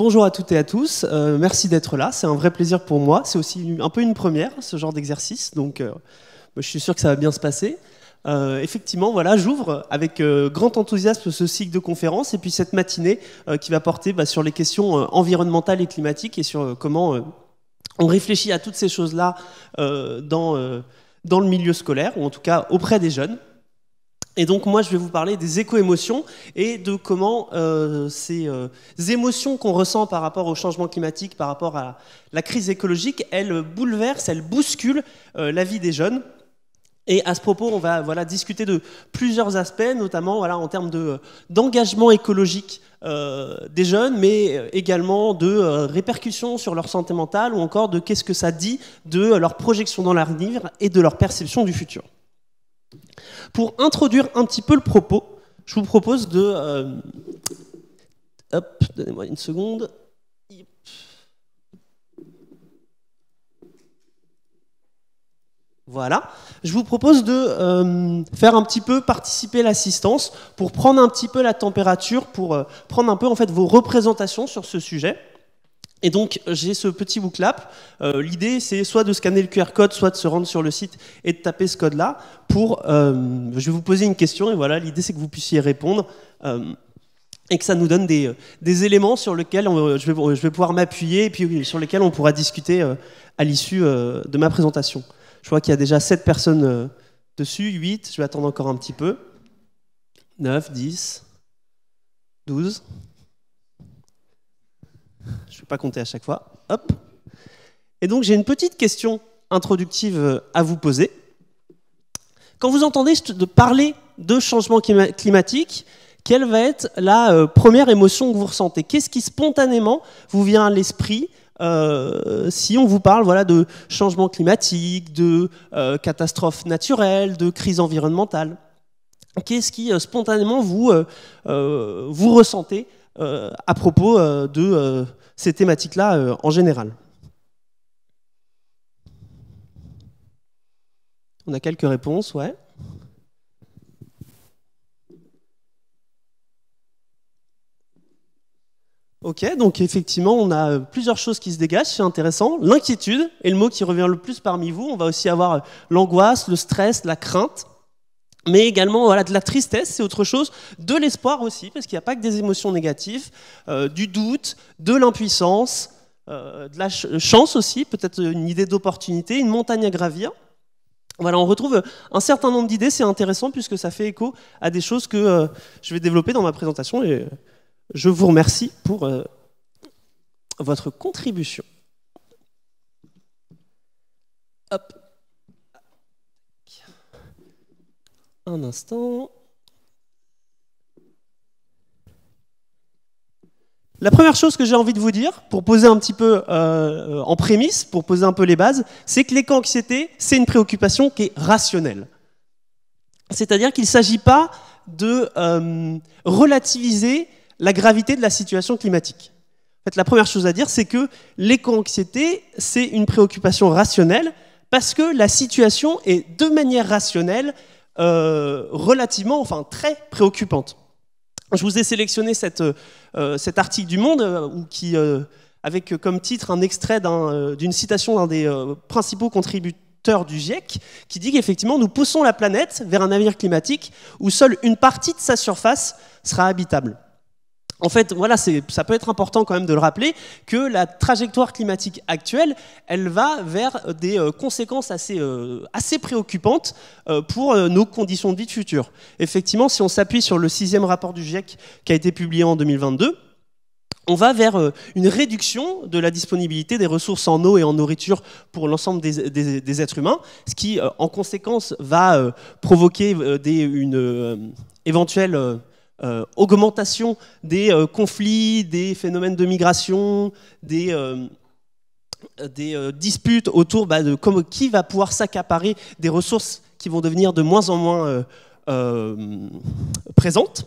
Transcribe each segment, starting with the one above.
bonjour à toutes et à tous. Euh, merci d'être là. C'est un vrai plaisir pour moi. C'est aussi un peu une première, ce genre d'exercice. Donc, euh, je suis sûr que ça va bien se passer. Euh, effectivement, voilà, j'ouvre avec grand enthousiasme ce cycle de conférences et puis cette matinée qui va porter bah, sur les questions environnementales et climatiques et sur comment on réfléchit à toutes ces choses-là dans le milieu scolaire ou en tout cas auprès des jeunes. Et donc moi, je vais vous parler des éco-émotions et de comment euh, ces euh, émotions qu'on ressent par rapport au changement climatique, par rapport à la crise écologique, elles bouleversent, elles bousculent euh, la vie des jeunes. Et à ce propos, on va voilà, discuter de plusieurs aspects, notamment voilà, en termes d'engagement écologique des jeunes, mais également de répercussions sur leur santé mentale ou encore de qu'est-ce que ça dit de leur projection dans l'avenir et de leur perception du futur. Pour introduire un petit peu le propos, je vous propose de... Euh, hop, donnez-moi une seconde. Voilà. Je vous propose de euh, faire un petit peu participer l'assistance pour prendre un petit peu la température, pour euh, prendre un peu en fait vos représentations sur ce sujet. Et donc j'ai ce petit booklap. Euh, L'idée c'est soit de scanner le QR code, soit de se rendre sur le site et de taper ce code-là. Pour, euh, je vais vous poser une question et voilà, l'idée c'est que vous puissiez répondre euh, et que ça nous donne des, éléments sur lesquels je, vais, pouvoir m'appuyer et puis sur lesquels on pourra discuter à l'issue de ma présentation. Je vois qu'il y a déjà 7 personnes dessus, 8. Je vais attendre encore un petit peu. 9, 10, 12. Je ne vais pas compter à chaque fois. Hop. Et donc j'ai une petite question introductive euh, à vous poser. Quand vous entendez de parler de changement climatique, quelle va être la euh, première émotion que vous ressentez? Qu'est-ce qui spontanément vous vient à l'esprit euh, si on vous parle voilà, de changement climatique, de catastrophes naturelles, de crise environnementale? Qu'est-ce qui spontanément vous, vous ressentez euh, à propos euh, de euh, ces thématiques-là en général. On a quelques réponses, ouais. Ok, donc effectivement, on a plusieurs choses qui se dégagent, c'est intéressant. L'inquiétude est le mot qui revient le plus parmi vous. On va aussi avoir l'angoisse, le stress, la crainte mais également voilà, de la tristesse, c'est autre chose, de l'espoir aussi, parce qu'il n'y a pas que des émotions négatives, euh, du doute, de l'impuissance, euh, de la chance aussi, peut-être une idée d'opportunité, une montagne à gravir. Voilà, on retrouve un certain nombre d'idées, c'est intéressant puisque ça fait écho à des choses que euh, je vais développer dans ma présentation et je vous remercie pour votre contribution. Hop. Un instant. La première chose que j'ai envie de vous dire, pour poser un petit peu euh, en prémisse, pour poser un peu les bases, c'est que l'éco-anxiété, c'est une préoccupation qui est rationnelle. C'est-à-dire qu'il ne s'agit pas de euh, relativiser la gravité de la situation climatique. En fait, la première chose à dire, c'est que l'éco-anxiété, c'est une préoccupation rationnelle parce que la situation est de manière rationnelle euh, relativement, enfin très préoccupante. Je vous ai sélectionné cette, euh, cet article du Monde euh, avec comme titre un extrait d'une citation d'un des principaux contributeurs du GIEC, qui dit qu'effectivement nous poussons la planète vers un avenir climatique où seule une partie de sa surface sera habitable. En fait, voilà, ça peut être important quand même de le rappeler que la trajectoire climatique actuelle, elle va vers des euh, conséquences assez, euh, assez préoccupantes euh, pour nos conditions de vie futures. Effectivement, si on s'appuie sur le sixième rapport du GIEC qui a été publié en 2022, on va vers une réduction de la disponibilité des ressources en eau et en nourriture pour l'ensemble des, êtres humains, ce qui, en conséquence, va provoquer des, une éventuelle euh, augmentation des euh, conflits, des phénomènes de migration, des, euh, disputes autour bah, de comment, qui va pouvoir s'accaparer des ressources qui vont devenir de moins en moins présentes.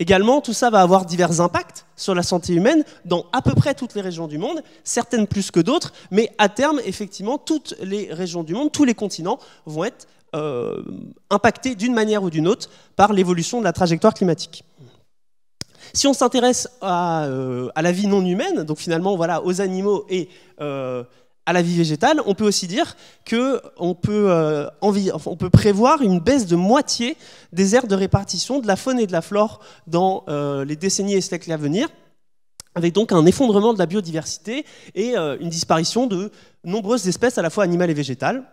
Également, tout ça va avoir divers impacts sur la santé humaine dans à peu près toutes les régions du monde, certaines plus que d'autres, mais à terme, effectivement, toutes les régions du monde, tous les continents vont être euh, impactés d'une manière ou d'une autre par l'évolution de la trajectoire climatique. Si on s'intéresse à, la vie non humaine, donc finalement voilà, aux animaux et à la vie végétale, on peut aussi dire qu'on peut, on peut prévoir une baisse de moitié des aires de répartition de la faune et de la flore dans les décennies et siècles à venir avec donc un effondrement de la biodiversité et une disparition de nombreuses espèces à la fois animales et végétales.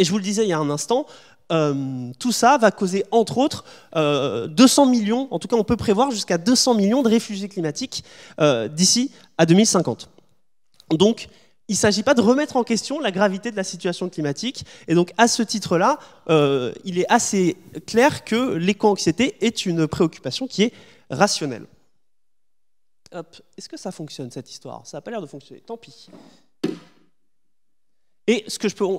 Et je vous le disais il y a un instant, euh, tout ça va causer, entre autres, 200 euh, millions, en tout cas on peut prévoir jusqu'à 200 millions de réfugiés climatiques euh, d'ici à 2050. Donc, il ne s'agit pas de remettre en question la gravité de la situation climatique. Et donc, à ce titre-là, il est assez clair que l'éco-anxiété est une préoccupation qui est rationnelle. Est-ce que ça fonctionne, cette histoire? Ça n'a pas l'air de fonctionner. Tant pis. Et ce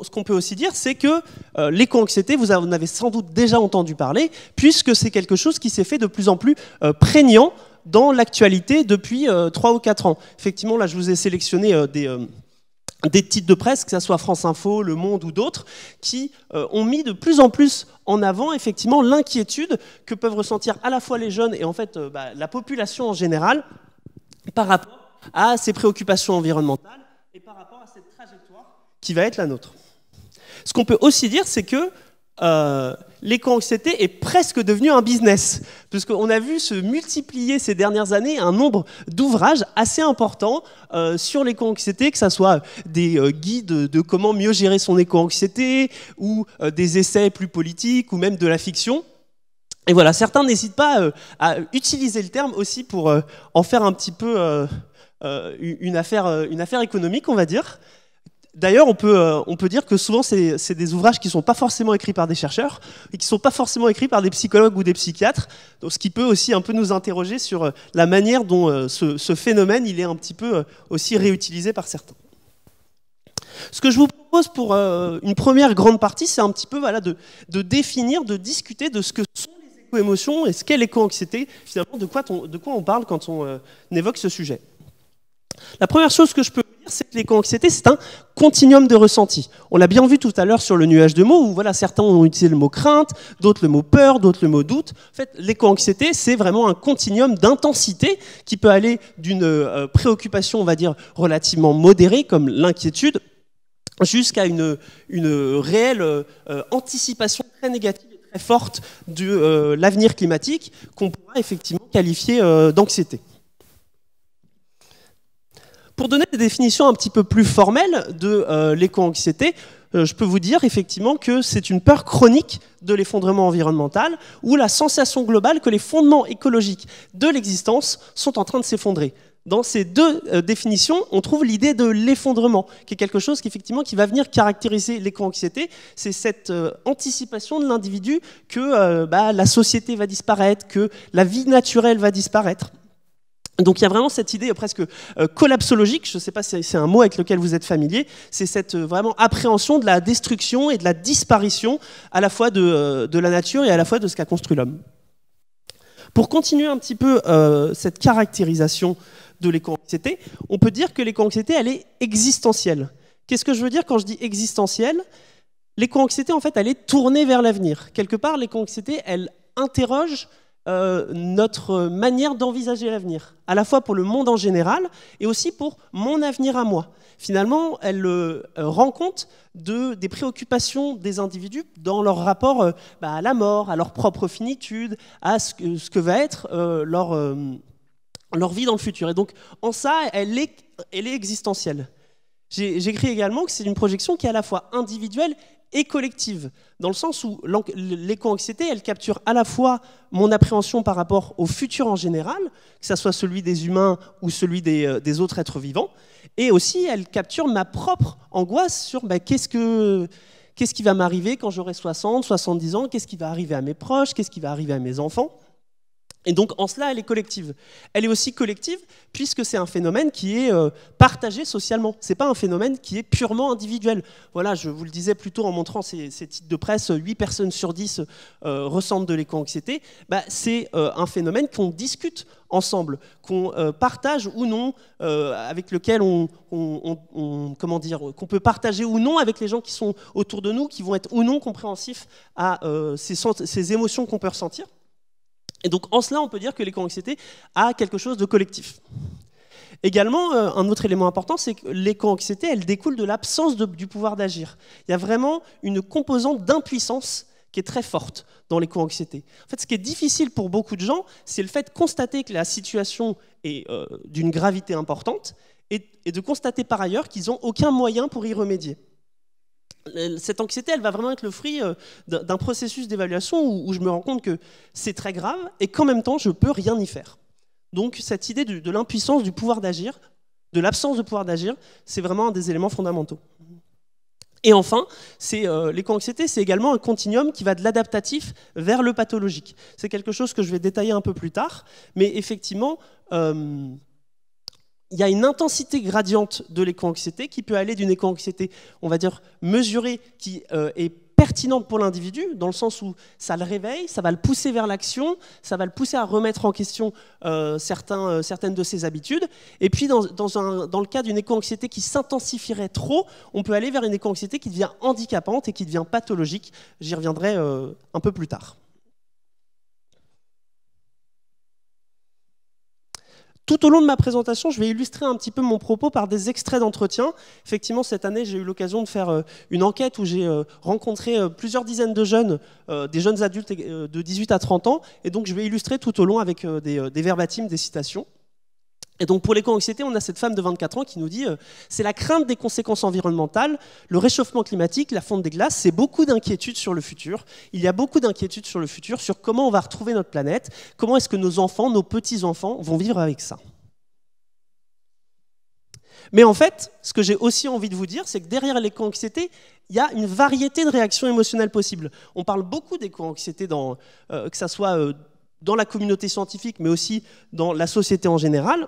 qu'on peut aussi dire, c'est que euh, l'éco-anxiété, vous en avez sans doute déjà entendu parler, puisque c'est quelque chose qui s'est fait de plus en plus euh, prégnant dans l'actualité depuis euh, 3 ou 4 ans. Effectivement, là, je vous ai sélectionné euh, des, des, titres de presse, que ce soit France Info, Le Monde ou d'autres, qui ont mis de plus en plus en avant, effectivement, l'inquiétude que peuvent ressentir à la fois les jeunes et en fait bah, la population en général par rapport à ces préoccupations environnementales et par rapport à cette qui va être la nôtre. Ce qu'on peut aussi dire, c'est que euh, l'éco-anxiété est presque devenu un business, puisqu'on a vu se multiplier ces dernières années un nombre d'ouvrages assez importants euh, sur l'éco-anxiété, que ce soit des euh, guides de comment mieux gérer son éco-anxiété, ou des essais plus politiques, ou même de la fiction. Et voilà, certains n'hésitent pas à utiliser le terme aussi pour en faire un petit peu une, affaire, une affaire économique, on va dire. D'ailleurs, on peut, euh, on peut dire que souvent, c'est des ouvrages qui ne sont pas forcément écrits par des chercheurs et qui ne sont pas forcément écrits par des psychologues ou des psychiatres, ce qui peut aussi un peu nous interroger sur euh, la manière dont euh, ce, phénomène il est un petit peu aussi réutilisé par certains. Ce que je vous propose pour une première grande partie, c'est un petit peu voilà, de, de, définir, de discuter de ce que sont les éco-émotions et ce qu'est l'éco-anxiété, finalement, de quoi, on, de quoi on parle quand on évoque ce sujet. La première chose que je peux l'éco-anxiété, c'est un continuum de ressenti. On l'a bien vu tout à l'heure sur le nuage de mots, où voilà, certains ont utilisé le mot crainte, d'autres le mot peur, d'autres le mot doute. En fait, l'éco-anxiété, c'est vraiment un continuum d'intensité qui peut aller d'une euh, préoccupation, on va dire, relativement modérée, comme l'inquiétude, jusqu'à une, une, réelle euh, anticipation très négative et très forte de euh, l'avenir climatique qu'on pourra effectivement qualifier d'anxiété. Pour donner des définitions un petit peu plus formelles de euh, l'éco-anxiété, euh, je peux vous dire effectivement que c'est une peur chronique de l'effondrement environnemental ou la sensation globale que les fondements écologiques de l'existence sont en train de s'effondrer. Dans ces deux euh, définitions, on trouve l'idée de l'effondrement, qui est quelque chose qui, va venir caractériser l'éco-anxiété. C'est cette anticipation de l'individu que bah, la société va disparaître, que la vie naturelle va disparaître. Donc il y a vraiment cette idée presque euh, collapsologique, je ne sais pas si c'est un mot avec lequel vous êtes familier, c'est cette euh, vraiment appréhension de la destruction et de la disparition à la fois de, euh, de la nature et à la fois de ce qu'a construit l'homme. Pour continuer un petit peu cette caractérisation de l'éco-anxiété, on peut dire que l'éco-anxiété, elle est existentielle. Qu'est-ce que je veux dire quand je dis existentielle? L'éco-anxiété, en fait, elle est tournée vers l'avenir. Quelque part, l'éco-anxiété, elle interroge euh, notre manière d'envisager l'avenir, à la fois pour le monde en général et aussi pour mon avenir à moi. Finalement, elle euh, rend compte de, des préoccupations des individus dans leur rapport euh, bah, à la mort, à leur propre finitude, à ce que, va être leur, leur vie dans le futur. Et donc, en ça, elle est, elle est existentielle. J'écris également que c'est une projection qui est à la fois individuelle et collective, dans le sens où l'éco-anxiété, elle capture à la fois mon appréhension par rapport au futur en général, que ce soit celui des humains ou celui des, euh, autres êtres vivants, et aussi elle capture ma propre angoisse sur bah, qu'est-ce que qu'est-ce qui va m'arriver quand j'aurai 60, 70 ans, qu'est-ce qui va arriver à mes proches, qu'est-ce qui va arriver à mes enfants. Et donc en cela, elle est collective. Elle est aussi collective puisque c'est un phénomène qui est euh, partagé socialement. Ce n'est pas un phénomène qui est purement individuel. Voilà, je vous le disais plutôt en montrant ces, titres de presse, 8 personnes sur 10 euh, ressentent de l'éco-anxiété. Bah, c'est euh, un phénomène qu'on discute ensemble, qu'on partage ou non, avec lequel on, comment dire, qu'on peut partager ou non avec les gens qui sont autour de nous, qui vont être ou non compréhensifs à ces émotions qu'on peut ressentir. Et donc en cela, on peut dire que l'éco-anxiété a quelque chose de collectif. Également, euh, un autre élément important, c'est que l'éco-anxiété, elle découle de l'absence du pouvoir d'agir. Il y a vraiment une composante d'impuissance qui est très forte dans l'éco-anxiété. En fait, ce qui est difficile pour beaucoup de gens, c'est le fait de constater que la situation est euh, d'une gravité importante et, de constater par ailleurs qu'ils n'ont aucun moyen pour y remédier. Cette anxiété, elle va vraiment être le fruit euh, d'un processus d'évaluation où, je me rends compte que c'est très grave et qu'en même temps, je ne peux rien y faire. Donc cette idée de, l'impuissance du pouvoir d'agir, de l'absence de pouvoir d'agir, c'est vraiment un des éléments fondamentaux. Et enfin, c'est euh, l'éco-anxiété, c'est également un continuum qui va de l'adaptatif vers le pathologique. C'est quelque chose que je vais détailler un peu plus tard, mais effectivement, euh, il y a une intensité gradiente de l'éco-anxiété qui peut aller d'une éco-anxiété, on va dire, mesurée, qui euh, est pertinente pour l'individu, dans le sens où ça le réveille, ça va le pousser vers l'action, ça va le pousser à remettre en question euh, euh, certaines de ses habitudes. Et puis, dans, dans le cas d'une éco-anxiété qui s'intensifierait trop, on peut aller vers une éco-anxiété qui devient handicapante et qui devient pathologique. J'y reviendrai un peu plus tard. Tout au long de ma présentation, je vais illustrer un petit peu mon propos par des extraits d'entretien. Effectivement, cette année, j'ai eu l'occasion de faire euh, une enquête où j'ai euh, rencontré euh, plusieurs dizaines de jeunes, des jeunes adultes de 18 à 30 ans, et donc je vais illustrer tout au long avec des, des des citations. Et donc pour l'éco-anxiété, on a cette femme de 24 ans qui nous dit c'est la crainte des conséquences environnementales, le réchauffement climatique, la fonte des glaces, c'est beaucoup d'inquiétudes sur le futur. Il y a beaucoup d'inquiétudes sur le futur, sur comment on va retrouver notre planète, comment est-ce que nos enfants, nos petits-enfants vont vivre avec ça. Mais en fait, ce que j'ai aussi envie de vous dire, c'est que derrière l'éco-anxiété, il y a une variété de réactions émotionnelles possibles. On parle beaucoup d'éco-anxiété, euh, que ce soit euh, dans la communauté scientifique, mais aussi dans la société en général.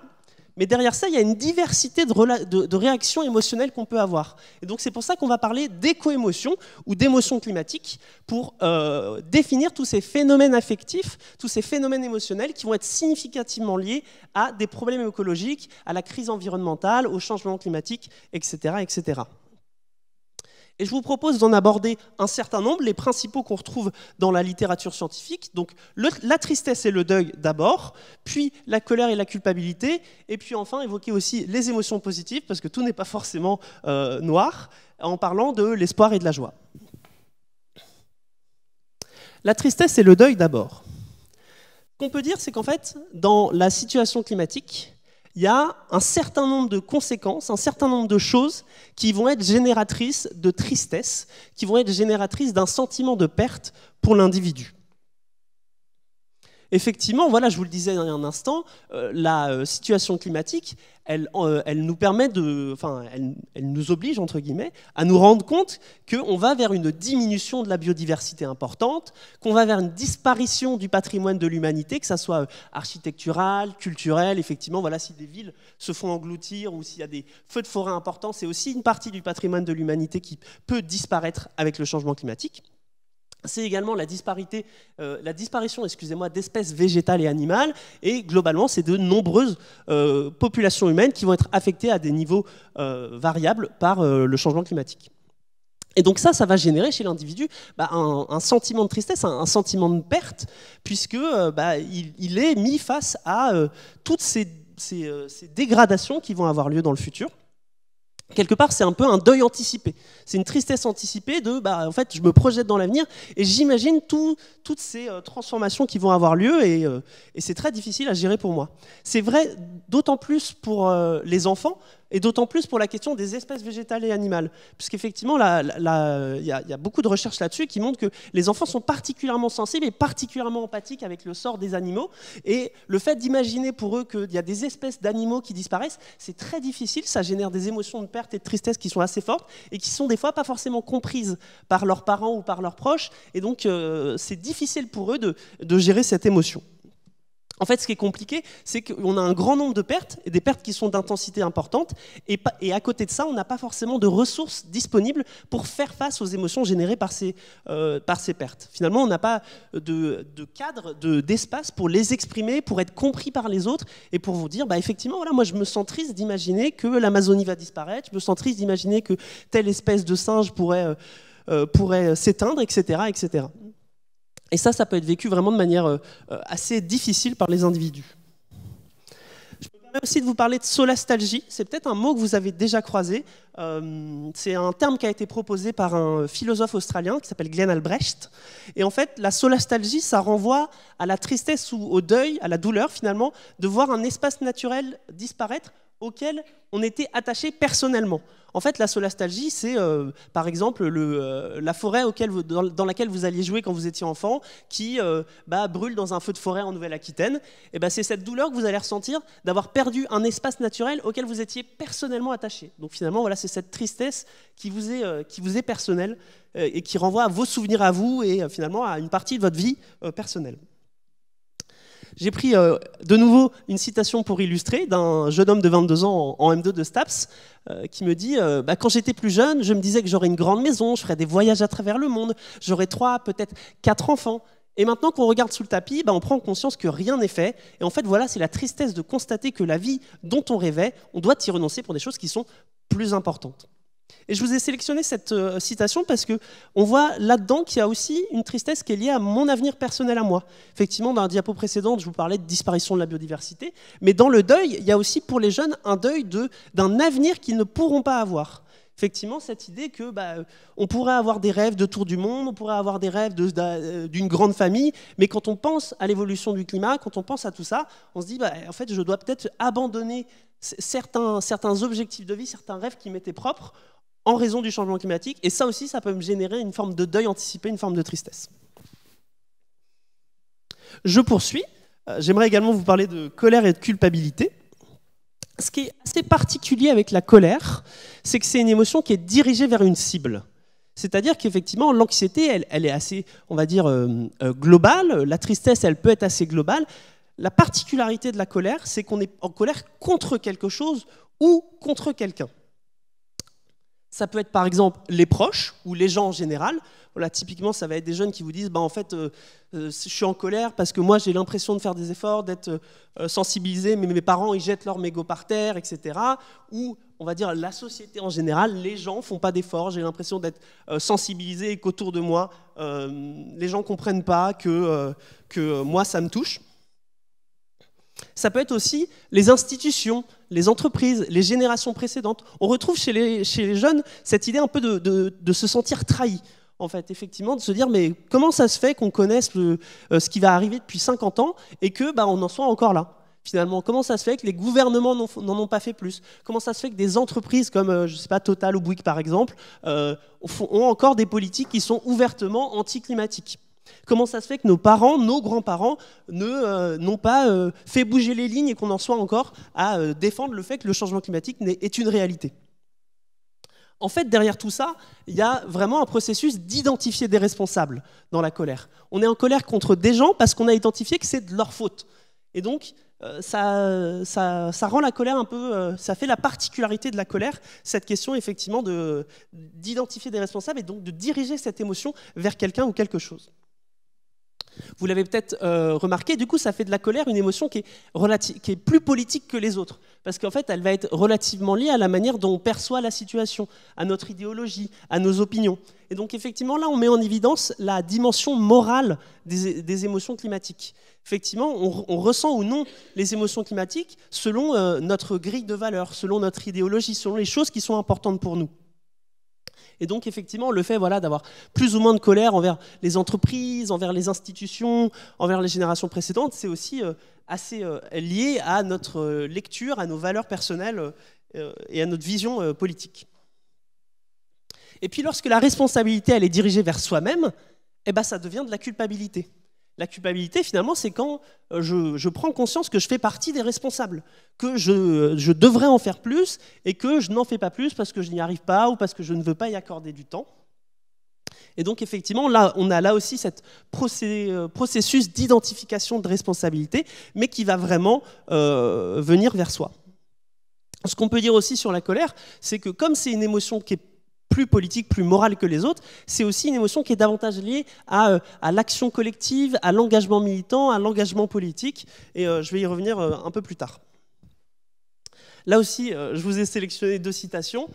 Mais derrière ça, il y a une diversité de, réactions émotionnelles qu'on peut avoir. Et donc c'est pour ça qu'on va parler d'éco-émotion ou d'émotions climatiques pour euh, définir tous ces phénomènes affectifs, tous ces phénomènes émotionnels qui vont être significativement liés à des problèmes écologiques, à la crise environnementale, au changement climatique, etc. Et je vous propose d'en aborder un certain nombre, les principaux qu'on retrouve dans la littérature scientifique. Donc la tristesse et le deuil d'abord, puis la colère et la culpabilité, et puis enfin évoquer aussi les émotions positives, parce que tout n'est pas forcément euh, noir, en parlant de l'espoir et de la joie. La tristesse et le deuil d'abord. Ce qu'on peut dire, c'est qu'en fait, dans la situation climatique, il y a un certain nombre de conséquences, un certain nombre de choses qui vont être génératrices de tristesse, qui vont être génératrices d'un sentiment de perte pour l'individu. Effectivement, voilà, je vous le disais il y a un instant, euh, la euh, situation climatique, elle, euh, elle, nous permet de, enfin, elle, elle, nous oblige entre guillemets à nous rendre compte qu'on va vers une diminution de la biodiversité importante, qu'on va vers une disparition du patrimoine de l'humanité, que ça soit architectural, culturel. Effectivement, voilà, si des villes se font engloutir ou s'il y a des feux de forêt importants, c'est aussi une partie du patrimoine de l'humanité qui peut disparaître avec le changement climatique c'est également la, euh, disparition d'espèces végétales et animales, et globalement, c'est de nombreuses euh, populations humaines qui vont être affectées à des niveaux euh, variables par le changement climatique. Et donc ça, ça va générer chez l'individu bah, un, sentiment de tristesse, un, sentiment de perte, puisque bah, il, est mis face à toutes ces dégradations qui vont avoir lieu dans le futur quelque part, c'est un peu un deuil anticipé. C'est une tristesse anticipée de, bah, en fait, je me projette dans l'avenir et j'imagine toutes ces euh, transformations qui vont avoir lieu euh, et, c'est très difficile à gérer pour moi. C'est vrai d'autant plus pour euh, les enfants et d'autant plus pour la question des espèces végétales et animales. Puisqu'effectivement, il y, a beaucoup de recherches là-dessus qui montrent que les enfants sont particulièrement sensibles et particulièrement empathiques avec le sort des animaux. Et le fait d'imaginer pour eux qu'il y a des espèces d'animaux qui disparaissent, c'est très difficile. Ça génère des émotions de perte et de tristesse qui sont assez fortes et qui sont des fois pas forcément comprises par leurs parents ou par leurs proches. Et donc, euh, c'est difficile pour eux de gérer cette émotion. En fait, ce qui est compliqué, c'est qu'on a un grand nombre de pertes, des pertes qui sont d'intensité importante, et, à côté de ça, on n'a pas forcément de ressources disponibles pour faire face aux émotions générées par ces, euh, pertes. Finalement, on n'a pas de, cadre, d'espace pour les exprimer, pour être compris par les autres, et pour vous dire, bah, effectivement, voilà, moi je me sens triste d'imaginer que l'Amazonie va disparaître, je me sens triste d'imaginer que telle espèce de singe pourrait, euh, euh, s'éteindre, etc. Et ça, ça peut être vécu vraiment de manière assez difficile par les individus aussi de vous parler de solastalgie. C'est peut-être un mot que vous avez déjà croisé. Euh, c'est un terme qui a été proposé par un philosophe australien qui s'appelle Glenn Albrecht. Et en fait, la solastalgie, ça renvoie à la tristesse ou au deuil, à la douleur finalement, de voir un espace naturel disparaître auquel on était attaché personnellement. En fait, la solastalgie, c'est euh, par exemple euh, la forêt dans, laquelle vous alliez jouer quand vous étiez enfant, qui euh, bah, brûle dans un feu de forêt en Nouvelle-Aquitaine. Et bah, c'est cette douleur que vous allez ressentir d'avoir perdu un espace naturel auquel vous étiez personnellement attaché. Donc finalement, voilà, c'est cette tristesse qui vous est, qui vous est personnelle et qui renvoie à vos souvenirs à vous et finalement à une partie de votre vie personnelle. J'ai pris euh, de nouveau une citation pour illustrer d'un jeune homme de 22 ans en, M2 de STAPS euh, qui me dit euh, bah, Quand j'étais plus jeune, je me disais que j'aurais une grande maison, je ferais des voyages à travers le monde, j'aurais trois, peut-être quatre enfants. Et maintenant qu'on regarde sous le tapis, bah, on prend conscience que rien n'est fait. Et en fait, voilà, c'est la tristesse de constater que la vie dont on rêvait, on doit y renoncer pour des choses qui sont plus importantes. Et je vous ai sélectionné cette euh, citation parce que on voit là-dedans qu'il y a aussi une tristesse qui est liée à mon avenir personnel à moi. Effectivement, dans la diapo précédente, je vous parlais de disparition de la biodiversité, mais dans le deuil, il y a aussi pour les jeunes un deuil d'un avenir qu'ils ne pourront pas avoir. Effectivement, cette idée que bah, on pourrait avoir des rêves de tour du monde, on pourrait avoir des rêves euh, d'une grande famille, mais quand on pense à l'évolution du climat, quand on pense à tout ça, on se dit bah, en fait, je dois peut-être abandonner certains, certains objectifs de vie, certains rêves qui m'étaient propres en raison du changement climatique. Et ça aussi, ça peut me générer une forme de deuil anticipé, une forme de tristesse. Je poursuis. Euh, j'aimerais également vous parler de colère et de culpabilité. Ce qui est assez particulier avec la colère, c'est que c'est une émotion qui est dirigée vers une cible. C'est-à-dire qu'effectivement, l'anxiété, elle, est assez, on va dire, euh, euh, globale. La tristesse, elle peut être assez globale. La particularité de la colère, c'est qu'on est en colère contre quelque chose ou contre quelqu'un. Ça peut être par exemple les proches ou les gens en général. Voilà, typiquement, ça va être des jeunes qui vous disent bah, en fait, euh, euh, je suis en colère parce que moi j'ai l'impression de faire des efforts, d'être euh, sensibilisé, mais mes parents ils jettent leur mégot par terre, etc. Ou on va dire la société en général, les gens font pas d'efforts, j'ai l'impression d'être sensibilisé et qu'autour de moi, les gens comprennent pas que, que moi ça me touche. Ça peut être aussi les institutions, les entreprises, les générations précédentes. On retrouve chez les, jeunes cette idée un peu de, se sentir trahi. En fait, effectivement, de se dire mais comment ça se fait qu'on connaisse euh, ce qui va arriver depuis 50 ans et que bah, on en soit encore là Finalement, comment ça se fait que les gouvernements n'en ont pas fait plus? Comment ça se fait que des entreprises comme, euh, je sais pas, Total ou Bouygues par exemple, euh, ont encore des politiques qui sont ouvertement anticlimatiques? Comment ça se fait que nos parents, nos grands-parents, euh, n'ont pas euh, fait bouger les lignes et qu'on en soit encore à euh, défendre le fait que le changement climatique est une réalité? En fait, derrière tout ça, il y a vraiment un processus d'identifier des responsables dans la colère. On est en colère contre des gens parce qu'on a identifié que c'est de leur faute. Et donc, ça, ça, rend la colère un peu, ça fait la particularité de la colère, cette question effectivement d'identifier des responsables et donc de diriger cette émotion vers quelqu'un ou quelque chose. Vous l'avez peut-être euh, remarqué, du coup, ça fait de la colère une émotion qui est, plus politique que les autres. Parce qu'en fait, elle va être relativement liée à la manière dont on perçoit la situation, à notre idéologie, à nos opinions. Et donc, effectivement, là, on met en évidence la dimension morale des, émotions climatiques. Effectivement, on, ressent ou non les émotions climatiques selon euh, notre grille de valeurs, selon notre idéologie, selon les choses qui sont importantes pour nous. Et donc, effectivement, le fait voilà, d'avoir plus ou moins de colère envers les entreprises, envers les institutions, envers les générations précédentes, c'est aussi euh, assez euh, lié à notre euh, lecture, à nos valeurs personnelles et à notre vision politique. Et puis, lorsque la responsabilité elle est dirigée vers soi-même, eh ben, ça devient de la culpabilité. La culpabilité, finalement, c'est quand euh, je, prends conscience que je fais partie des responsables, que je, devrais en faire plus et que je n'en fais pas plus parce que je n'y arrive pas ou parce que je ne veux pas y accorder du temps. Et donc, effectivement, là, on a là aussi ce euh, processus d'identification de responsabilité, mais qui va vraiment euh, venir vers soi. Ce qu'on peut dire aussi sur la colère, c'est que comme c'est une émotion qui est plus politique, plus morale que les autres, c'est aussi une émotion qui est davantage liée à, euh, l'action collective, à l'engagement militant, à l'engagement politique, et euh, je vais y revenir euh, un peu plus tard. Là aussi, je vous ai sélectionné deux citations.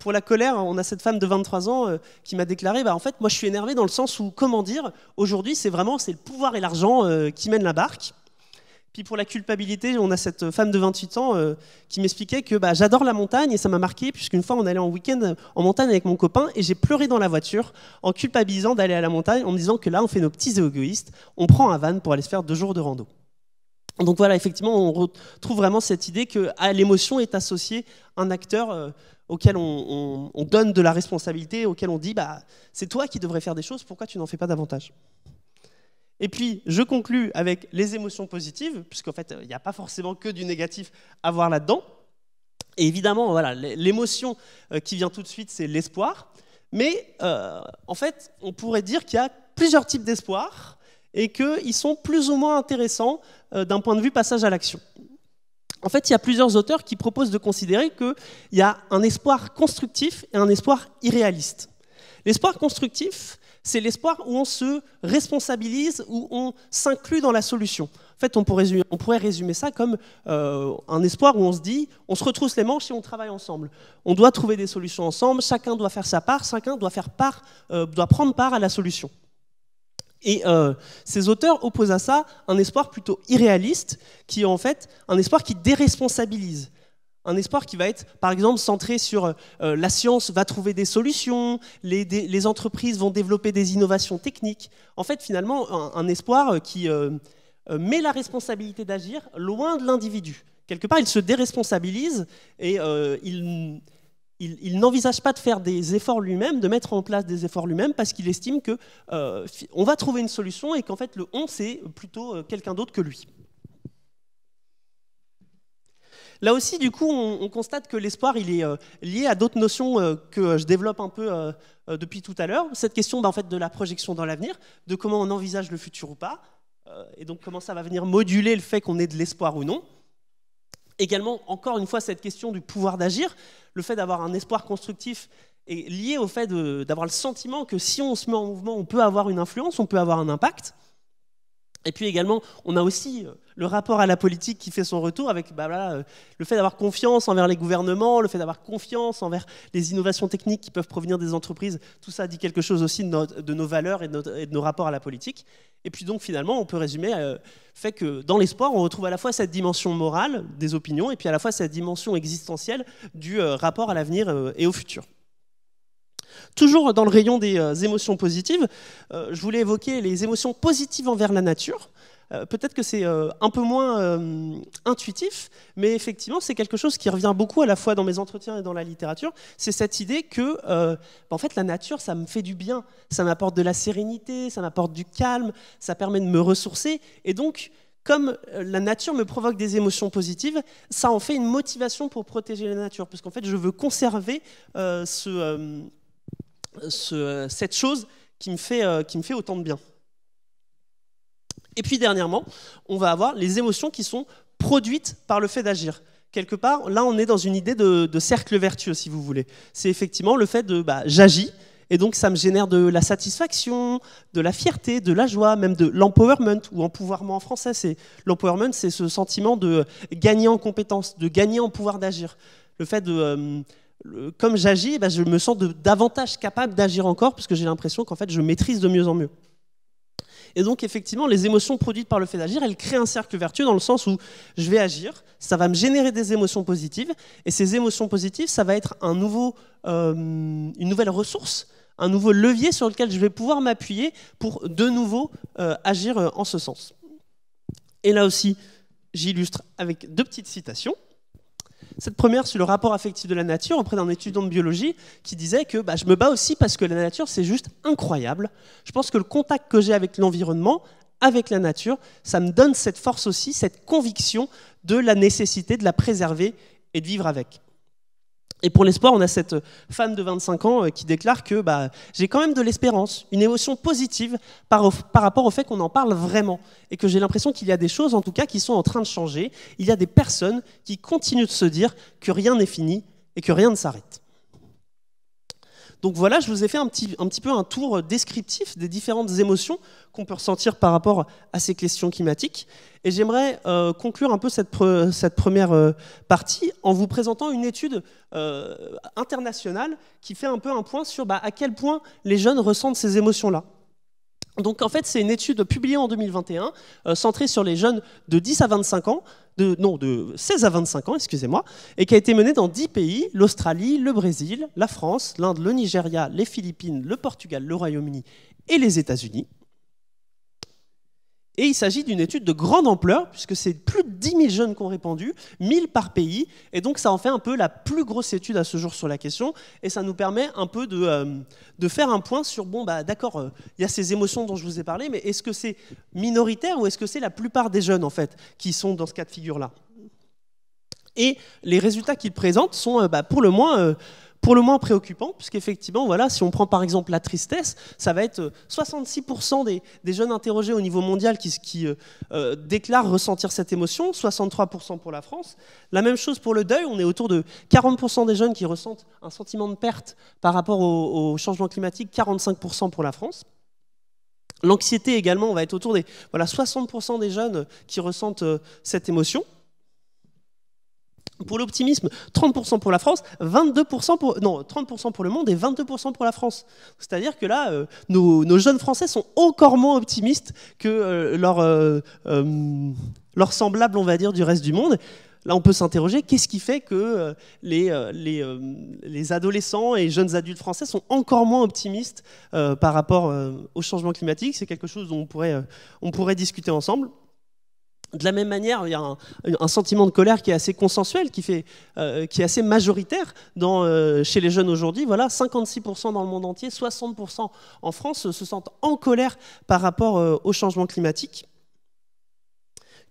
pour la colère, on a cette femme de 23 ans qui m'a déclaré bah, En fait, moi, je suis énervé dans le sens où, comment dire, aujourd'hui, c'est vraiment c'est le pouvoir et l'argent qui mènent la barque. Puis pour la culpabilité, on a cette femme de 28 ans euh, qui m'expliquait que bah, j'adore la montagne et ça m'a marqué puisqu'une fois on allait en week-end en montagne avec mon copain et j'ai pleuré dans la voiture en culpabilisant d'aller à la montagne en me disant que là on fait nos petits égoïstes, on prend un van pour aller se faire deux jours de rando. Donc voilà, effectivement, on retrouve vraiment cette idée que à l'émotion est associé un acteur euh, auquel on, on, donne de la responsabilité, auquel on dit bah, c'est toi qui devrais faire des choses, pourquoi tu n'en fais pas davantage? Et puis, je conclus avec les émotions positives, puisqu'en fait, il n'y a pas forcément que du négatif à voir là-dedans. Et évidemment, voilà, l'émotion euh, qui vient tout de suite, c'est l'espoir. Mais euh, en fait, on pourrait dire qu'il y a plusieurs types d'espoir et qu'ils sont plus ou moins intéressants euh, d'un point de vue passage à l'action. En fait, il y a plusieurs auteurs qui proposent de considérer qu'il y a un espoir constructif et un espoir irréaliste. L'espoir constructif, c'est l'espoir où on se responsabilise, où on s'inclut dans la solution. En fait, on pourrait résumer, ça comme euh, un espoir où on se dit, on se retrousse les manches et on travaille ensemble. On doit trouver des solutions ensemble, chacun doit faire sa part, chacun doit, part, euh, doit prendre part à la solution. Et euh, ces auteurs opposent à ça un espoir plutôt irréaliste, qui est en fait un espoir qui déresponsabilise. Un espoir qui va être, par exemple, centré sur euh, la science va trouver des solutions, les, entreprises vont développer des innovations techniques. En fait, finalement, un, espoir qui euh, euh, met la responsabilité d'agir loin de l'individu. Quelque part, il se déresponsabilise et il, n'envisage pas de faire des efforts lui-même, de mettre en place des efforts lui-même, parce qu'il estime que on va trouver une solution et qu'en fait, le on, c'est plutôt quelqu'un d'autre que lui. Là aussi, du coup, on, constate que l'espoir, il est euh, lié à d'autres notions euh, que je développe un peu euh, depuis tout à l'heure. Cette question bah, en fait, de la projection dans l'avenir, de comment on envisage le futur ou pas, et donc comment ça va venir moduler le fait qu'on ait de l'espoir ou non. Également, encore une fois, cette question du pouvoir d'agir, le fait d'avoir un espoir constructif est lié au fait d'avoir le sentiment que si on se met en mouvement, on peut avoir une influence, on peut avoir un impact. Et puis également, on a aussi euh, le rapport à la politique qui fait son retour avec bah, euh, le fait d'avoir confiance envers les gouvernements, le fait d'avoir confiance envers les innovations techniques qui peuvent provenir des entreprises. Tout ça dit quelque chose aussi de, nos valeurs et de, nos rapports à la politique. Et puis donc finalement, on peut résumer euh, fait que dans l'espoir, on retrouve à la fois cette dimension morale des opinions et puis à la fois cette dimension existentielle du rapport à l'avenir et au futur. Toujours dans le rayon des euh, émotions positives, euh, je voulais évoquer les émotions positives envers la nature. Euh, peut-être que c'est un peu moins intuitif, mais effectivement, c'est quelque chose qui revient beaucoup à la fois dans mes entretiens et dans la littérature. C'est cette idée que, bah, en fait, la nature, ça me fait du bien, ça m'apporte de la sérénité, ça m'apporte du calme, ça permet de me ressourcer. Et donc, comme la nature me provoque des émotions positives, ça en fait une motivation pour protéger la nature, parce qu'en fait, je veux conserver ce cette chose qui me, fait, euh, qui me fait autant de bien. Et puis dernièrement, on va avoir les émotions qui sont produites par le fait d'agir. Quelque part, là, on est dans une idée de, cercle vertueux, si vous voulez. C'est effectivement le fait de bah, j'agis, et donc ça me génère de la satisfaction, de la fierté, de la joie, même de l'empowerment, ou empouvoirment en français. C'est l'empowerment, c'est ce sentiment de gagner en compétence, de gagner en pouvoir d'agir. Le fait de euh, comme j'agis, bah, je me sens davantage capable d'agir encore parce que j'ai l'impression qu'en fait je maîtrise de mieux en mieux. Et donc effectivement, les émotions produites par le fait d'agir, elles créent un cercle vertueux dans le sens où je vais agir, ça va me générer des émotions positives, et ces émotions positives, ça va être euh, une nouvelle ressource, un nouveau levier sur lequel je vais pouvoir m'appuyer pour de nouveau euh, agir euh, en ce sens. Et là aussi, j'illustre avec deux petites citations. Cette première sur le rapport affectif de la nature auprès d'un étudiant de biologie qui disait que bah, je me bats aussi parce que la nature c'est juste incroyable. Je pense que le contact que j'ai avec l'environnement, avec la nature, ça me donne cette force aussi, cette conviction de la nécessité de la préserver et de vivre avec. Et pour l'espoir, on a cette femme de 25 ans euh, qui déclare que bah, j'ai quand même de l'espérance, une émotion positive par, par rapport au fait qu'on en parle vraiment. Et que j'ai l'impression qu'il y a des choses, en tout cas, qui sont en train de changer. Il y a des personnes qui continuent de se dire que rien n'est fini et que rien ne s'arrête. Donc voilà, je vous ai fait un petit, peu un tour descriptif des différentes émotions qu'on peut ressentir par rapport à ces questions climatiques. Et j'aimerais euh, conclure un peu cette, première euh, partie en vous présentant une étude euh, internationale qui fait un peu un point sur bah, à quel point les jeunes ressentent ces émotions-là. Donc en fait, c'est une étude publiée en 2021, centrée sur les jeunes de 10 à 25 ans, non, de 16 à 25 ans, excusez-moi, et qui a été menée dans 10 pays, l'Australie, le Brésil, la France, l'Inde, le Nigeria, les Philippines, le Portugal, le Royaume-Uni et les États-Unis. Et il s'agit d'une étude de grande ampleur, puisque c'est plus de 10 000 jeunes qui ont répondu, 1000 par pays, et donc ça en fait un peu la plus grosse étude à ce jour sur la question, et ça nous permet un peu de, euh, de faire un point sur, bon, bah, d'accord, euh, il y a ces émotions dont je vous ai parlé, mais est-ce que c'est minoritaire ou est-ce que c'est la plupart des jeunes, en fait, qui sont dans ce cas de figure-là? Et les résultats qu'ils présentent sont, euh, bah, pour le moins pour le moins préoccupant, puisqu'effectivement, voilà, si on prend par exemple la tristesse, ça va être 66% euh, des, jeunes interrogés au niveau mondial qui, euh, euh, déclarent ressentir cette émotion, 63% pour la France. La même chose pour le deuil, on est autour de 40% des jeunes qui ressentent un sentiment de perte par rapport au, changement climatique, 45% pour la France. L'anxiété également, on va être autour des voilà, 60% des jeunes qui ressentent cette émotion. Pour l'optimisme, 30% pour la France, 22% pour, non, 30% pour le monde et 22% pour la France. C'est-à-dire que là, euh, nos, jeunes Français sont encore moins optimistes que euh, leurs leur, euh, semblables, on va dire, du reste du monde. Là, on peut s'interroger, qu'est-ce qui fait que les, les, les, adolescents et jeunes adultes français sont encore moins optimistes par rapport au changement climatique? C'est quelque chose dont on pourrait discuter ensemble. De la même manière, il y a un, sentiment de colère qui est assez consensuel, qui, euh, est assez majoritaire euh, chez les jeunes aujourd'hui. Voilà, 56% dans le monde entier, 60% en France se sentent en colère par rapport euh, au changement climatique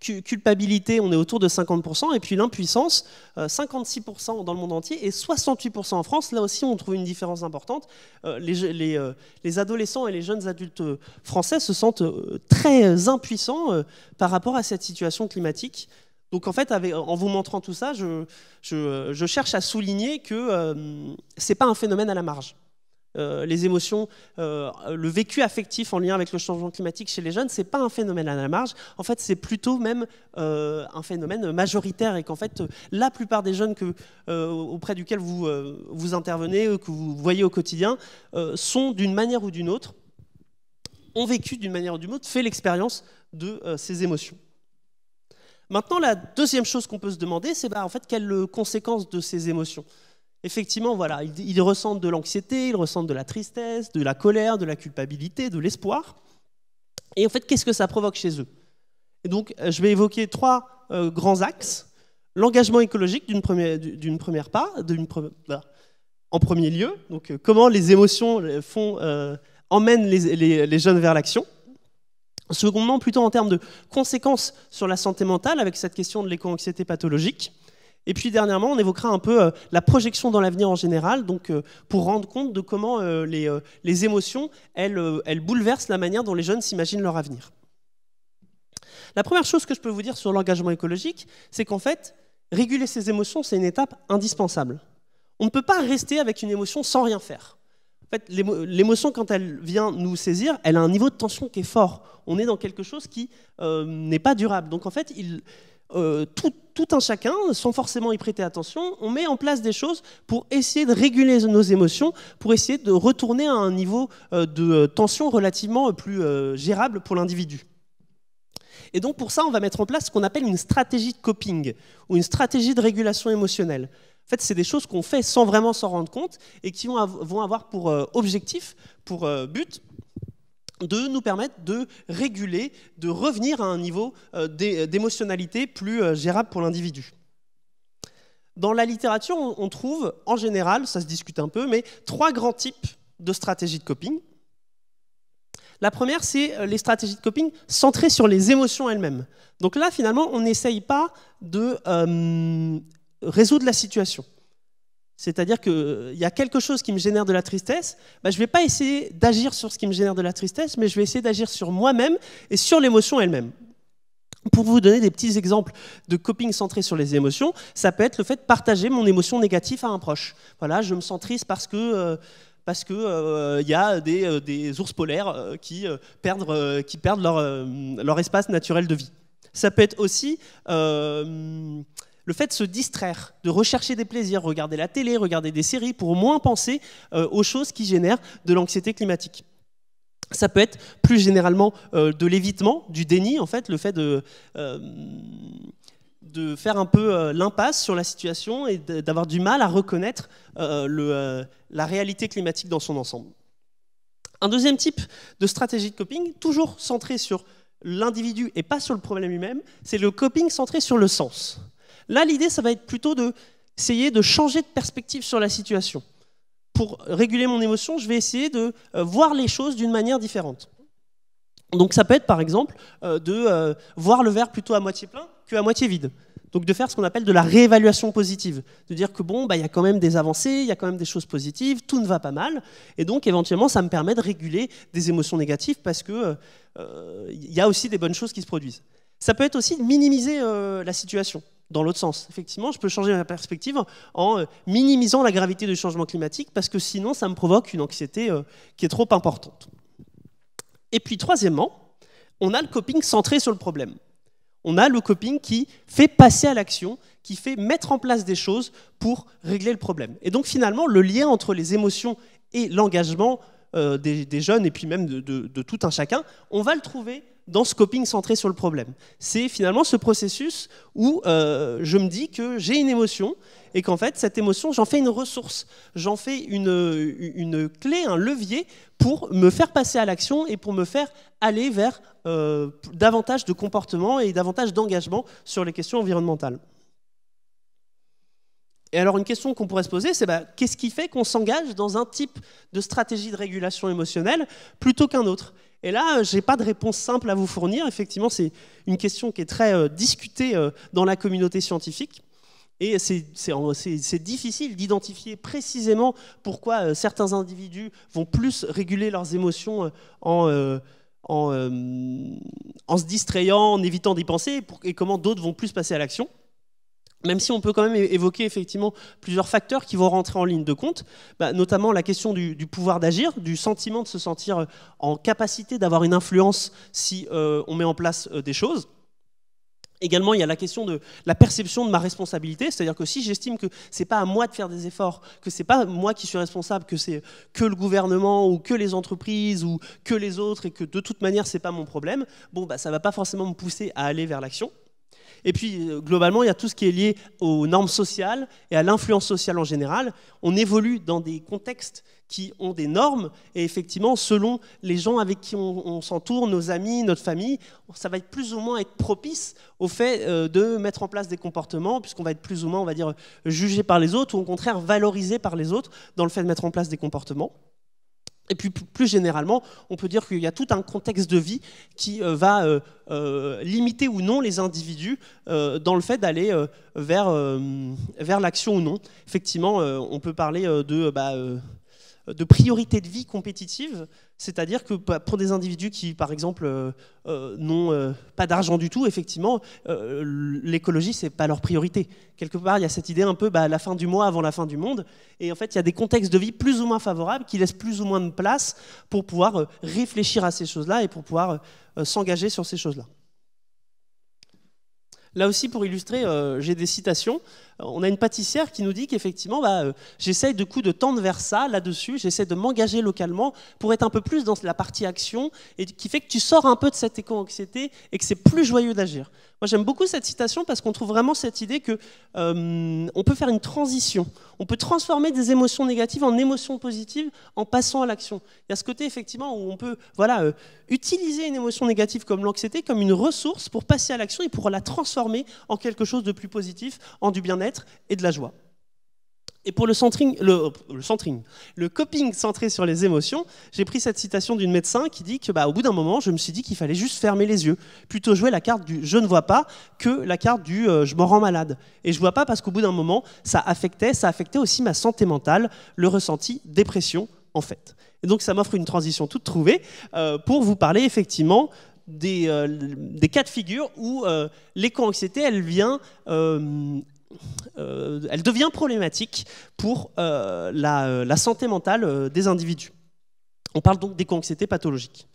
culpabilité, on est autour de 50%, et puis l'impuissance, 56% euh, dans le monde entier et 68% en France. Là aussi, on trouve une différence importante. Euh, euh, les, adolescents et les jeunes adultes français se sentent très impuissants par rapport à cette situation climatique. Donc en fait, en vous montrant tout ça, je, je cherche à souligner que ce n'est pas un phénomène à la marge. Euh, les émotions, euh, le vécu affectif en lien avec le changement climatique chez les jeunes, c'est pas un phénomène à la marge. En fait, c'est plutôt même euh, un phénomène majoritaire et qu'en fait, la plupart des jeunes auprès duquel vous, vous intervenez, que vous voyez au quotidien, sont d'une manière ou d'une autre, ont vécu d'une manière ou d'une autre, fait l'expérience de ces émotions. Maintenant, la deuxième chose qu'on peut se demander, c'est bah, en fait quelles conséquences de ces émotions? Effectivement, voilà, ils, ressentent de l'anxiété, ils ressentent de la tristesse, de la colère, de la culpabilité, de l'espoir. Et en fait, qu'est-ce que ça provoque chez eux? Et donc, euh, je vais évoquer trois euh, grands axes. L'engagement écologique d'une première, part, en premier lieu, donc euh, comment les émotions emmènent les, les jeunes vers l'action. Secondement, plutôt en termes de conséquences sur la santé mentale, avec cette question de l'éco-anxiété pathologique. Et puis dernièrement, on évoquera un peu euh, la projection dans l'avenir en général, donc euh, pour rendre compte de comment euh, les, émotions, elles, elles, bouleversent la manière dont les jeunes s'imaginent leur avenir. La première chose que je peux vous dire sur l'engagement écologique, c'est qu'en fait, réguler ces émotions, c'est une étape indispensable. On ne peut pas rester avec une émotion sans rien faire. En fait, l'émotion, quand elle vient nous saisir, elle a un niveau de tension qui est fort. On est dans quelque chose qui n'est pas durable. Donc en fait, il, euh, tout, un chacun, sans forcément y prêter attention, on met en place des choses pour essayer de réguler nos émotions, pour essayer de retourner à un niveau euh, de tension relativement plus euh, gérable pour l'individu. Et donc pour ça, on va mettre en place ce qu'on appelle une stratégie de coping ou une stratégie de régulation émotionnelle. En fait, c'est des choses qu'on fait sans vraiment s'en rendre compte et qui vont avoir pour objectif, pour but, de nous permettre de réguler, de revenir à un niveau euh, d'émotionnalité plus euh, gérable pour l'individu. Dans la littérature, on trouve en général, ça se discute un peu, mais trois grands types de stratégies de coping. La première, c'est euh, les stratégies de coping centrées sur les émotions elles-mêmes. Donc là, finalement, on n'essaye pas de résoudre la situation. C'est-à-dire qu'il euh, y a quelque chose qui me génère de la tristesse, bah, je ne vais pas essayer d'agir sur ce qui me génère de la tristesse, mais je vais essayer d'agir sur moi-même et sur l'émotion elle-même. Pour vous donner des petits exemples de coping centré sur les émotions, ça peut être le fait de partager mon émotion négative à un proche. Voilà, je me sens triste parce que, euh, parce qu'il il y a des, ours polaires qui perdent, qui perdent leur, leur, espace naturel de vie. Ça peut être aussi le fait de se distraire, de rechercher des plaisirs, regarder la télé, regarder des séries, pour moins penser aux choses qui génèrent de l'anxiété climatique. Ça peut être plus généralement de l'évitement, du déni, en fait, le fait de, de faire un peu euh, l'impasse sur la situation et d'avoir du mal à reconnaître euh, euh, la réalité climatique dans son ensemble. Un deuxième type de stratégie de coping, toujours centré sur l'individu et pas sur le problème lui-même, c'est le coping centré sur le sens. Là, l'idée, ça va être plutôt d'essayer de changer de perspective sur la situation. Pour réguler mon émotion, je vais essayer de voir les choses d'une manière différente. Donc ça peut être par exemple de voir le verre plutôt à moitié plein à moitié vide. Donc de faire ce qu'on appelle de la réévaluation positive, de dire que bon, bah, il y a quand même des avancées, il y a quand même des choses positives, tout ne va pas mal, et donc éventuellement ça me permet de réguler des émotions négatives parce que euh, il y a aussi des bonnes choses qui se produisent. Ça peut être aussi de minimiser euh, la situation dans l'autre sens. Effectivement, je peux changer ma perspective en euh, minimisant la gravité du changement climatique parce que sinon ça me provoque une anxiété qui est trop importante. Et puis troisièmement, on a le coping centré sur le problème on a le coping qui fait passer à l'action, qui fait mettre en place des choses pour régler le problème. Et donc finalement, le lien entre les émotions et l'engagement euh, des, jeunes et puis même de, tout un chacun, on va le trouver dans ce coping centré sur le problème. C'est finalement ce processus où euh, je me dis que j'ai une émotion et qu'en fait, cette émotion, j'en fais une ressource, j'en fais une, une, clé, un levier pour me faire passer à l'action et pour me faire aller vers euh, davantage de comportement et davantage d'engagement sur les questions environnementales. Et alors une question qu'on pourrait se poser, c'est bah, qu'est-ce qui fait qu'on s'engage dans un type de stratégie de régulation émotionnelle plutôt qu'un autre? Et là, je n'ai pas de réponse simple à vous fournir. Effectivement, c'est une question qui est très euh, discutée euh, dans la communauté scientifique. Et c'est difficile d'identifier précisément pourquoi euh, certains individus vont plus réguler leurs émotions en, en, en se distrayant, en évitant d'y penser, et comment d'autres vont plus passer à l'action même si on peut quand même évoquer effectivement plusieurs facteurs qui vont rentrer en ligne de compte, bah, notamment la question du, pouvoir d'agir, du sentiment de se sentir euh, en capacité d'avoir une influence si euh, on met en place euh, des choses. Également, il y a la question de la perception de ma responsabilité, c'est-à-dire que si j'estime que c'est pas à moi de faire des efforts, que c'est pas moi qui suis responsable, que c'est que le gouvernement ou que les entreprises ou que les autres et que de toute manière c'est pas mon problème, bon bah ça va pas forcément me pousser à aller vers l'action. Et puis, euh, globalement, il y a tout ce qui est lié aux normes sociales et à l'influence sociale en général. On évolue dans des contextes qui ont des normes, et effectivement, selon les gens avec qui on, s'entoure, nos amis, notre famille, ça va être plus ou moins être propice au fait euh, de mettre en place des comportements, puisqu'on va être plus ou moins, on va dire, jugé par les autres, ou au contraire valorisé par les autres dans le fait de mettre en place des comportements. Et puis plus généralement, on peut dire qu'il y a tout un contexte de vie qui euh, va euh, euh, limiter ou non les individus dans le fait d'aller vers, vers l'action ou non. Effectivement, on peut parler de, bah, de priorité de vie compétitive, c'est-à-dire que bah, pour des individus qui, par exemple, n'ont pas d'argent du tout, effectivement, l'écologie, c'est pas leur priorité. Quelque part, il y a cette idée un peu bah, la fin du mois avant la fin du monde, et en fait, il y a des contextes de vie plus ou moins favorables qui laissent plus ou moins de place pour pouvoir réfléchir à ces choses-là et pour pouvoir s'engager sur ces choses-là. Là aussi, pour illustrer, j'ai des citations on a une pâtissière qui nous dit qu'effectivement, bah, euh, j'essaye de coup de tendre vers ça, là-dessus, j'essaie de m'engager localement pour être un peu plus dans la partie action, et qui fait que tu sors un peu de cette éco-anxiété et que c'est plus joyeux d'agir. Moi, j'aime beaucoup cette citation parce qu'on trouve vraiment cette idée que euh, on peut faire une transition, on peut transformer des émotions négatives en émotions positives en passant à l'action. Il y a ce côté effectivement où on peut, voilà, euh, utiliser une émotion négative comme l'anxiété comme une ressource pour passer à l'action et pour la transformer en quelque chose de plus positif, en du bien-être et de la joie. Et pour le centring, le, centring, le coping centré sur les émotions, j'ai pris cette citation d'une médecin qui dit que, bah, au bout d'un moment, je me suis dit qu'il fallait juste fermer les yeux, plutôt jouer la carte du je ne vois pas que la carte du euh, je me rends malade. Et je vois pas parce qu'au bout d'un moment, ça affectait, ça affectait aussi ma santé mentale, le ressenti dépression en fait. Et donc ça m'offre une transition toute trouvée euh, pour vous parler effectivement des, euh, des cas de figure où l'éco-anxiété, elle vient elle devient problématique pour la, santé mentale des individus. On parle donc d'éco-anxiété pathologique.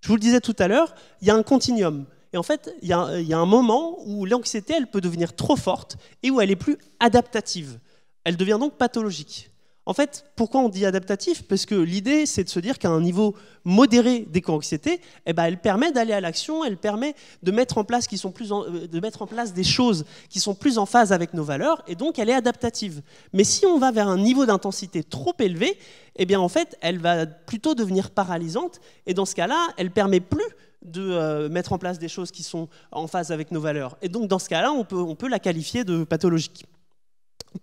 Je vous le disais tout à l'heure, il y a un continuum. Et en fait, il y, a, un moment où l'anxiété, elle peut devenir trop forte et où elle est plus adaptative. Elle devient donc pathologique. En fait, pourquoi on dit adaptatif? Parce que l'idée, c'est de se dire qu'à un niveau modéré d'éco-anxiété, eh ben, elle permet d'aller à l'action, elle permet de mettre, en place qui sont plus euh, de mettre en place des choses qui sont plus en phase avec nos valeurs, et donc elle est adaptative. Mais si on va vers un niveau d'intensité trop élevé, eh bien, en fait, elle va plutôt devenir paralysante, et dans ce cas-là, elle permet plus de euh, mettre en place des choses qui sont en phase avec nos valeurs. Et donc, dans ce cas-là, on peut la qualifier de pathologique.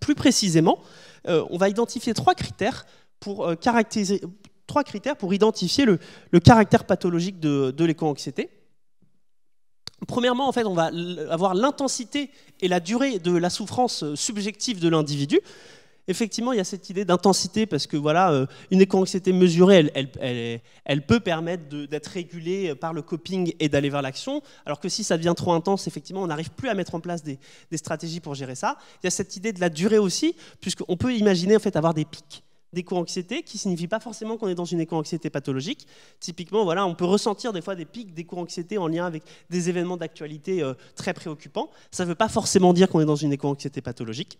Plus précisément, euh, on va identifier trois critères pour euh, identifier le, caractère pathologique de, l'éco-anxiété. Premièrement, en fait, on va avoir l'intensité et la durée de la souffrance subjective de l'individu effectivement, il y a cette idée d'intensité parce que voilà, euh, une éco-anxiété mesurée, elle, peut permettre d'être régulée par le coping et d'aller vers l'action, alors que si ça devient trop intense, effectivement, on n'arrive plus à mettre en place des, stratégies pour gérer ça. Il y a cette idée de la durée aussi, puisqu'on peut imaginer en fait avoir des pics d'éco-anxiété qui signifie pas forcément qu'on est dans une éco-anxiété pathologique. Typiquement, voilà, on peut ressentir des fois des pics d'éco-anxiété en lien avec des événements d'actualité euh, très préoccupants. Ça ne veut pas forcément dire qu'on est dans une éco-anxiété pathologique.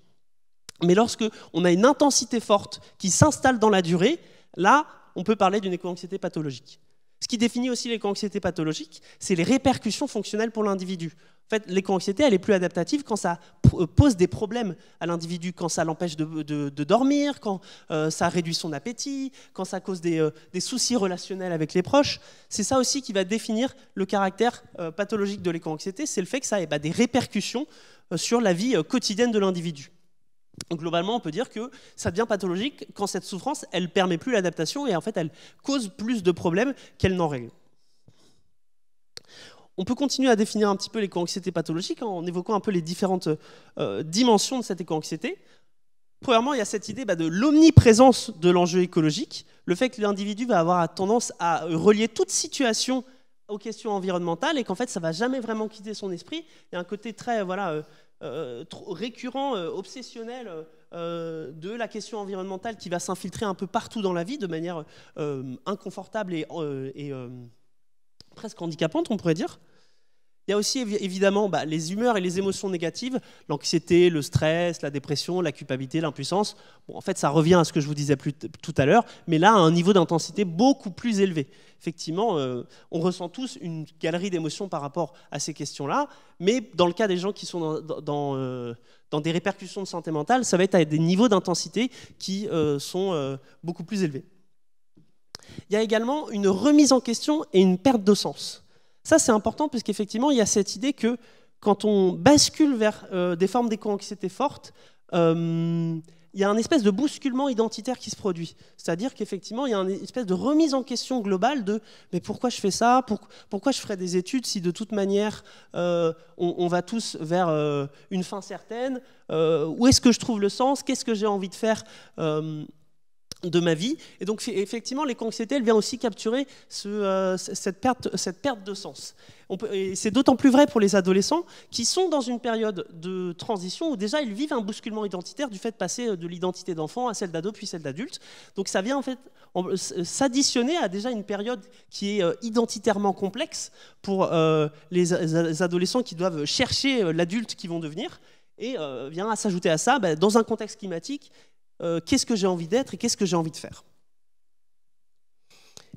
Mais lorsque on a une intensité forte qui s'installe dans la durée, là, on peut parler d'une éco-anxiété pathologique. Ce qui définit aussi l'éco-anxiété pathologique, c'est les répercussions fonctionnelles pour l'individu. En fait, l'éco-anxiété, elle est plus adaptative quand ça euh, pose des problèmes à l'individu, quand ça l'empêche de, dormir, quand euh, ça réduit son appétit, quand ça cause des, euh, soucis relationnels avec les proches. C'est ça aussi qui va définir le caractère pathologique de l'éco-anxiété, c'est le fait que ça ait bah, des répercussions sur la vie quotidienne de l'individu globalement, on peut dire que ça devient pathologique quand cette souffrance, elle permet plus l'adaptation et en fait, elle cause plus de problèmes qu'elle n'en règle. On peut continuer à définir un petit peu l'éco-anxiété pathologique en évoquant un peu les différentes euh, dimensions de cette éco-anxiété. Premièrement, il y a cette idée bah, de l'omniprésence de l'enjeu écologique, le fait que l'individu va avoir tendance à relier toute situation aux questions environnementales et qu'en fait, ça va jamais vraiment quitter son esprit. Il y a un côté très voilà, euh, euh, récurrent, euh, obsessionnel euh, de la question environnementale qui va s'infiltrer un peu partout dans la vie de manière inconfortable et, et presque handicapante, on pourrait dire. Il y a aussi évidemment bah, les humeurs et les émotions négatives, l'anxiété, le stress, la dépression, la culpabilité, l'impuissance. En fait, ça revient à ce que je vous disais tout à l'heure, mais là, à un niveau d'intensité beaucoup plus élevé. Effectivement, euh, on ressent tous une galerie d'émotions par rapport à ces questions-là, mais dans le cas des gens qui sont dans, euh, des répercussions de santé mentale, ça va être à des niveaux d'intensité qui euh, sont beaucoup plus élevés. Il y a également une remise en question et une perte de sens. Ça, c'est important puisqu'effectivement, il y a cette idée que quand on bascule vers euh, des formes d'éco-anxiété fortes, euh, il y a un espèce de bousculement identitaire qui se produit. C'est-à-dire qu'effectivement, il y a une espèce de remise en question globale de mais pourquoi je fais ça? Pourquoi je ferais des études si de toute manière euh, on, va tous vers une fin certaine? Où est-ce que je trouve le sens? Qu'est-ce que j'ai envie de faire? De ma vie. Et donc, effectivement, l'éco-anxiété, elle vient aussi capturer euh, cette, perte, de sens. C'est d'autant plus vrai pour les adolescents qui sont dans une période de transition où déjà ils vivent un bousculement identitaire du fait de passer de l'identité d'enfant à celle d'ado puis celle d'adulte. Donc ça vient en fait s'additionner à déjà une période qui est euh, identitairement complexe pour euh, les adolescents qui doivent chercher l'adulte qu'ils vont devenir et vient à s'ajouter à ça, bah, dans un contexte climatique, euh, qu'est-ce que j'ai envie d'être et qu'est-ce que j'ai envie de faire.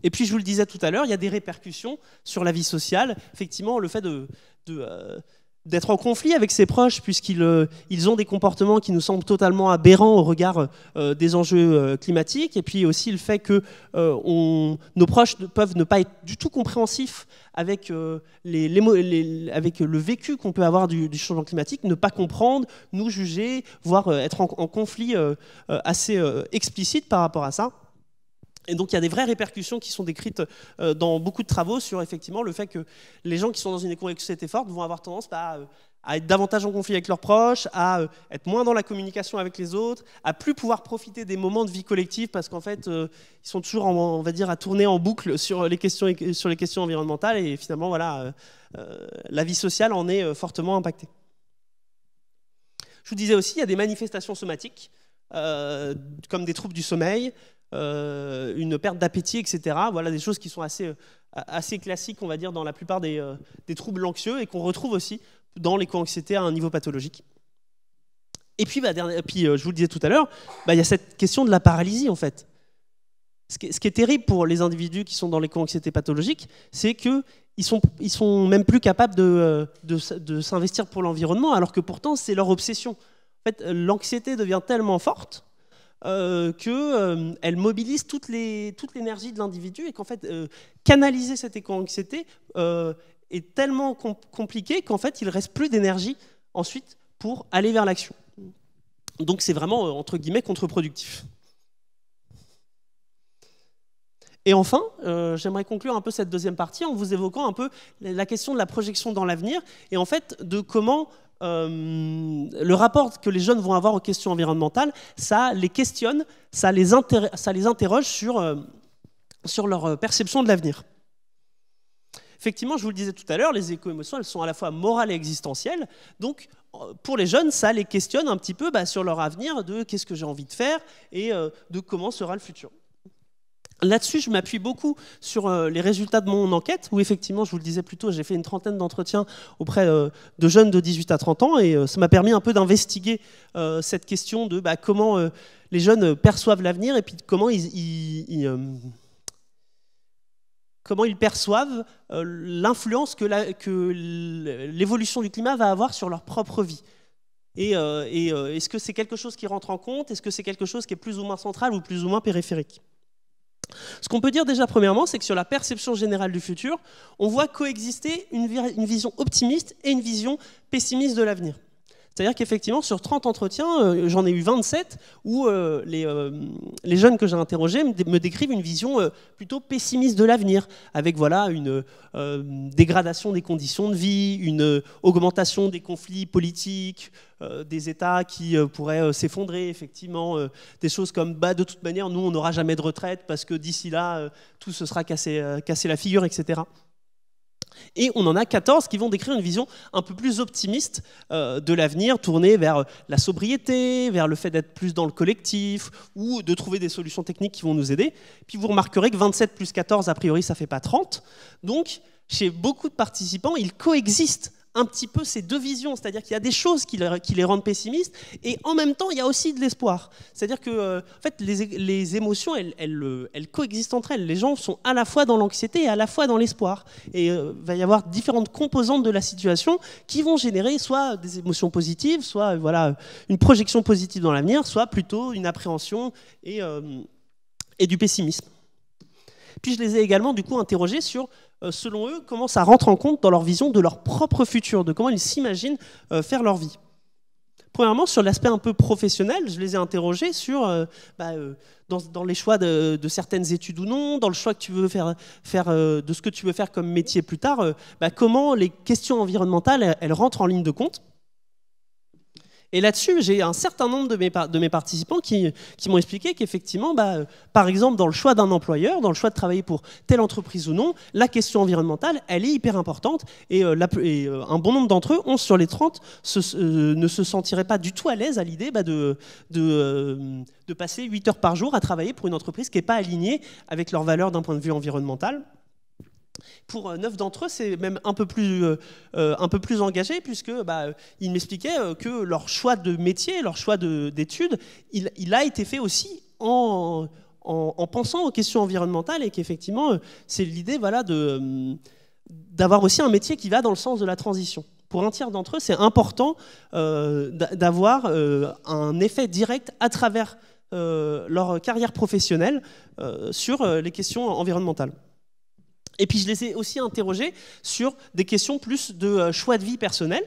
Et puis, je vous le disais tout à l'heure, il y a des répercussions sur la vie sociale. Effectivement, le fait de, euh, d'être en conflit avec ses proches puisqu'ils euh, ont des comportements qui nous semblent totalement aberrants au regard euh, des enjeux euh, climatiques et puis aussi le fait que nos proches peuvent ne pas être du tout compréhensifs avec le vécu qu'on peut avoir du, changement climatique, ne pas comprendre, nous juger, voire être en conflit assez explicite par rapport à ça. Et donc il y a des vraies répercussions qui sont décrites euh, dans beaucoup de travaux sur effectivement le fait que les gens qui sont dans une éco-anxiété forte vont avoir tendance bah, euh, à être davantage en conflit avec leurs proches, à euh, être moins dans la communication avec les autres, à plus pouvoir profiter des moments de vie collective parce qu'en fait ils sont toujours on va dire à tourner en boucle sur les questions sur les questions environnementales et finalement voilà la vie sociale en est fortement impactée. Je vous disais aussi, il y a des manifestations somatiques, comme des troubles du sommeil, une perte d'appétit, etc. Voilà des choses qui sont assez, assez classiques, on va dire, dans la plupart des, des troubles anxieux et qu'on retrouve aussi dans l'éco-anxiété à un niveau pathologique. Et puis, bah, puis je vous le disais tout à l'heure, bah, il y a cette question de la paralysie, en fait. Ce qui, est, terrible pour les individus qui sont dans l'éco-anxiété pathologique, c'est qu'ils sont, ils sont même plus capables de, de, s'investir pour l'environnement, alors que pourtant c'est leur obsession. En fait, l'anxiété devient tellement forte euh, qu'elle euh, mobilise toute l'énergie de l'individu et qu'en fait, euh, canaliser cette éco-anxiété euh, est tellement compliqué qu'en fait, il ne reste plus d'énergie ensuite pour aller vers l'action. Donc c'est vraiment, entre guillemets, contre-productif. Et enfin, j'aimerais conclure un peu cette deuxième partie en vous évoquant un peu la question de la projection dans l'avenir et en fait de comment euh, le rapport que les jeunes vont avoir aux questions environnementales, ça les questionne, ça les, interroge sur, euh, leur perception de l'avenir. Effectivement, je vous le disais tout à l'heure, les éco-émotions, elles sont à la fois morales et existentielles. Donc, pour les jeunes, ça les questionne un petit peu bah, sur leur avenir, de qu'est-ce que j'ai envie de faire et de comment sera le futur. Là-dessus, je m'appuie beaucoup sur euh, les résultats de mon enquête, où effectivement, je vous le disais plus tôt, j'ai fait une trentaine d'entretiens auprès euh, de jeunes de 18 à 30 ans, et euh, ça m'a permis un peu d'investiguer cette question de bah, comment les jeunes perçoivent l'avenir, et puis comment ils, perçoivent l'influence que l'évolution du climat va avoir sur leur propre vie. Et est-ce que c'est quelque chose qui rentre en compte? Est-ce que c'est quelque chose qui est plus ou moins central ou plus ou moins périphérique? Ce qu'on peut dire déjà premièrement, c'est que sur la perception générale du futur, on voit coexister une, vision optimiste et une vision pessimiste de l'avenir. C'est-à-dire qu'effectivement, sur 30 entretiens, euh, j'en ai eu 27 où euh, euh, les, jeunes que j'ai interrogés me, décrivent une vision plutôt pessimiste de l'avenir, avec voilà, une dégradation des conditions de vie, une augmentation des conflits politiques, des États qui pourraient s'effondrer, effectivement, des choses comme bah, de toute manière, nous, on n'aura jamais de retraite parce que d'ici là, tout se sera cassé, cassé la figure, etc. Et on en a 14 qui vont décrire une vision un peu plus optimiste euh, de l'avenir, tournée vers la sobriété, vers le fait d'être plus dans le collectif, ou de trouver des solutions techniques qui vont nous aider. Puis vous remarquerez que 27 plus 14, a priori, ça ne fait pas 30. Donc, chez beaucoup de participants, ils coexistent un petit peu ces deux visions, c'est-à-dire qu'il y a des choses qui les, rendent pessimistes, et en même temps, il y a aussi de l'espoir. C'est-à-dire que euh, en fait, les, émotions, elles, elles, coexistent entre elles. Les gens sont à la fois dans l'anxiété et à la fois dans l'espoir. Et il euh, va y avoir différentes composantes de la situation qui vont générer soit des émotions positives, soit voilà, une projection positive dans l'avenir, soit plutôt une appréhension et, euh, et du pessimisme. Puis je les ai également du coup interrogés sur euh, selon eux, comment ça rentre en compte dans leur vision de leur propre futur, de comment ils s'imaginent euh, faire leur vie? Premièrement, sur l'aspect un peu professionnel, je les ai interrogés sur euh, bah, dans, les choix de, certaines études ou non, dans le choix que tu veux faire, faire de ce que tu veux faire comme métier plus tard, bah, comment les questions environnementales elles rentrent en ligne de compte? Et là-dessus, j'ai un certain nombre de mes, participants qui, m'ont expliqué qu'effectivement, bah, euh, par exemple, dans le choix d'un employeur, dans le choix de travailler pour telle entreprise ou non, la question environnementale, elle est hyper importante. Et, euh, euh, un bon nombre d'entre eux, 11 sur les 30, ne se sentiraient pas du tout à l'aise à l'idée bah, de, de, de passer 8 heures par jour à travailler pour une entreprise qui n'est pas alignée avec leurs valeurs d'un point de vue environnemental. Pour euh, neuf d'entre eux, c'est même un peu plus, euh, euh, engagé, puisque bah, ils m'expliquaient que leur choix de métier, leur choix d'études, il, a été fait aussi en, en, pensant aux questions environnementales, et qu'effectivement, c'est l'idée voilà, d'avoir aussi un métier qui va dans le sens de la transition. Pour un tiers d'entre eux, c'est important d'avoir un effet direct à travers leur carrière professionnelle sur les questions environnementales. Et puis je les ai aussi interrogés sur des questions plus de euh, choix de vie personnel.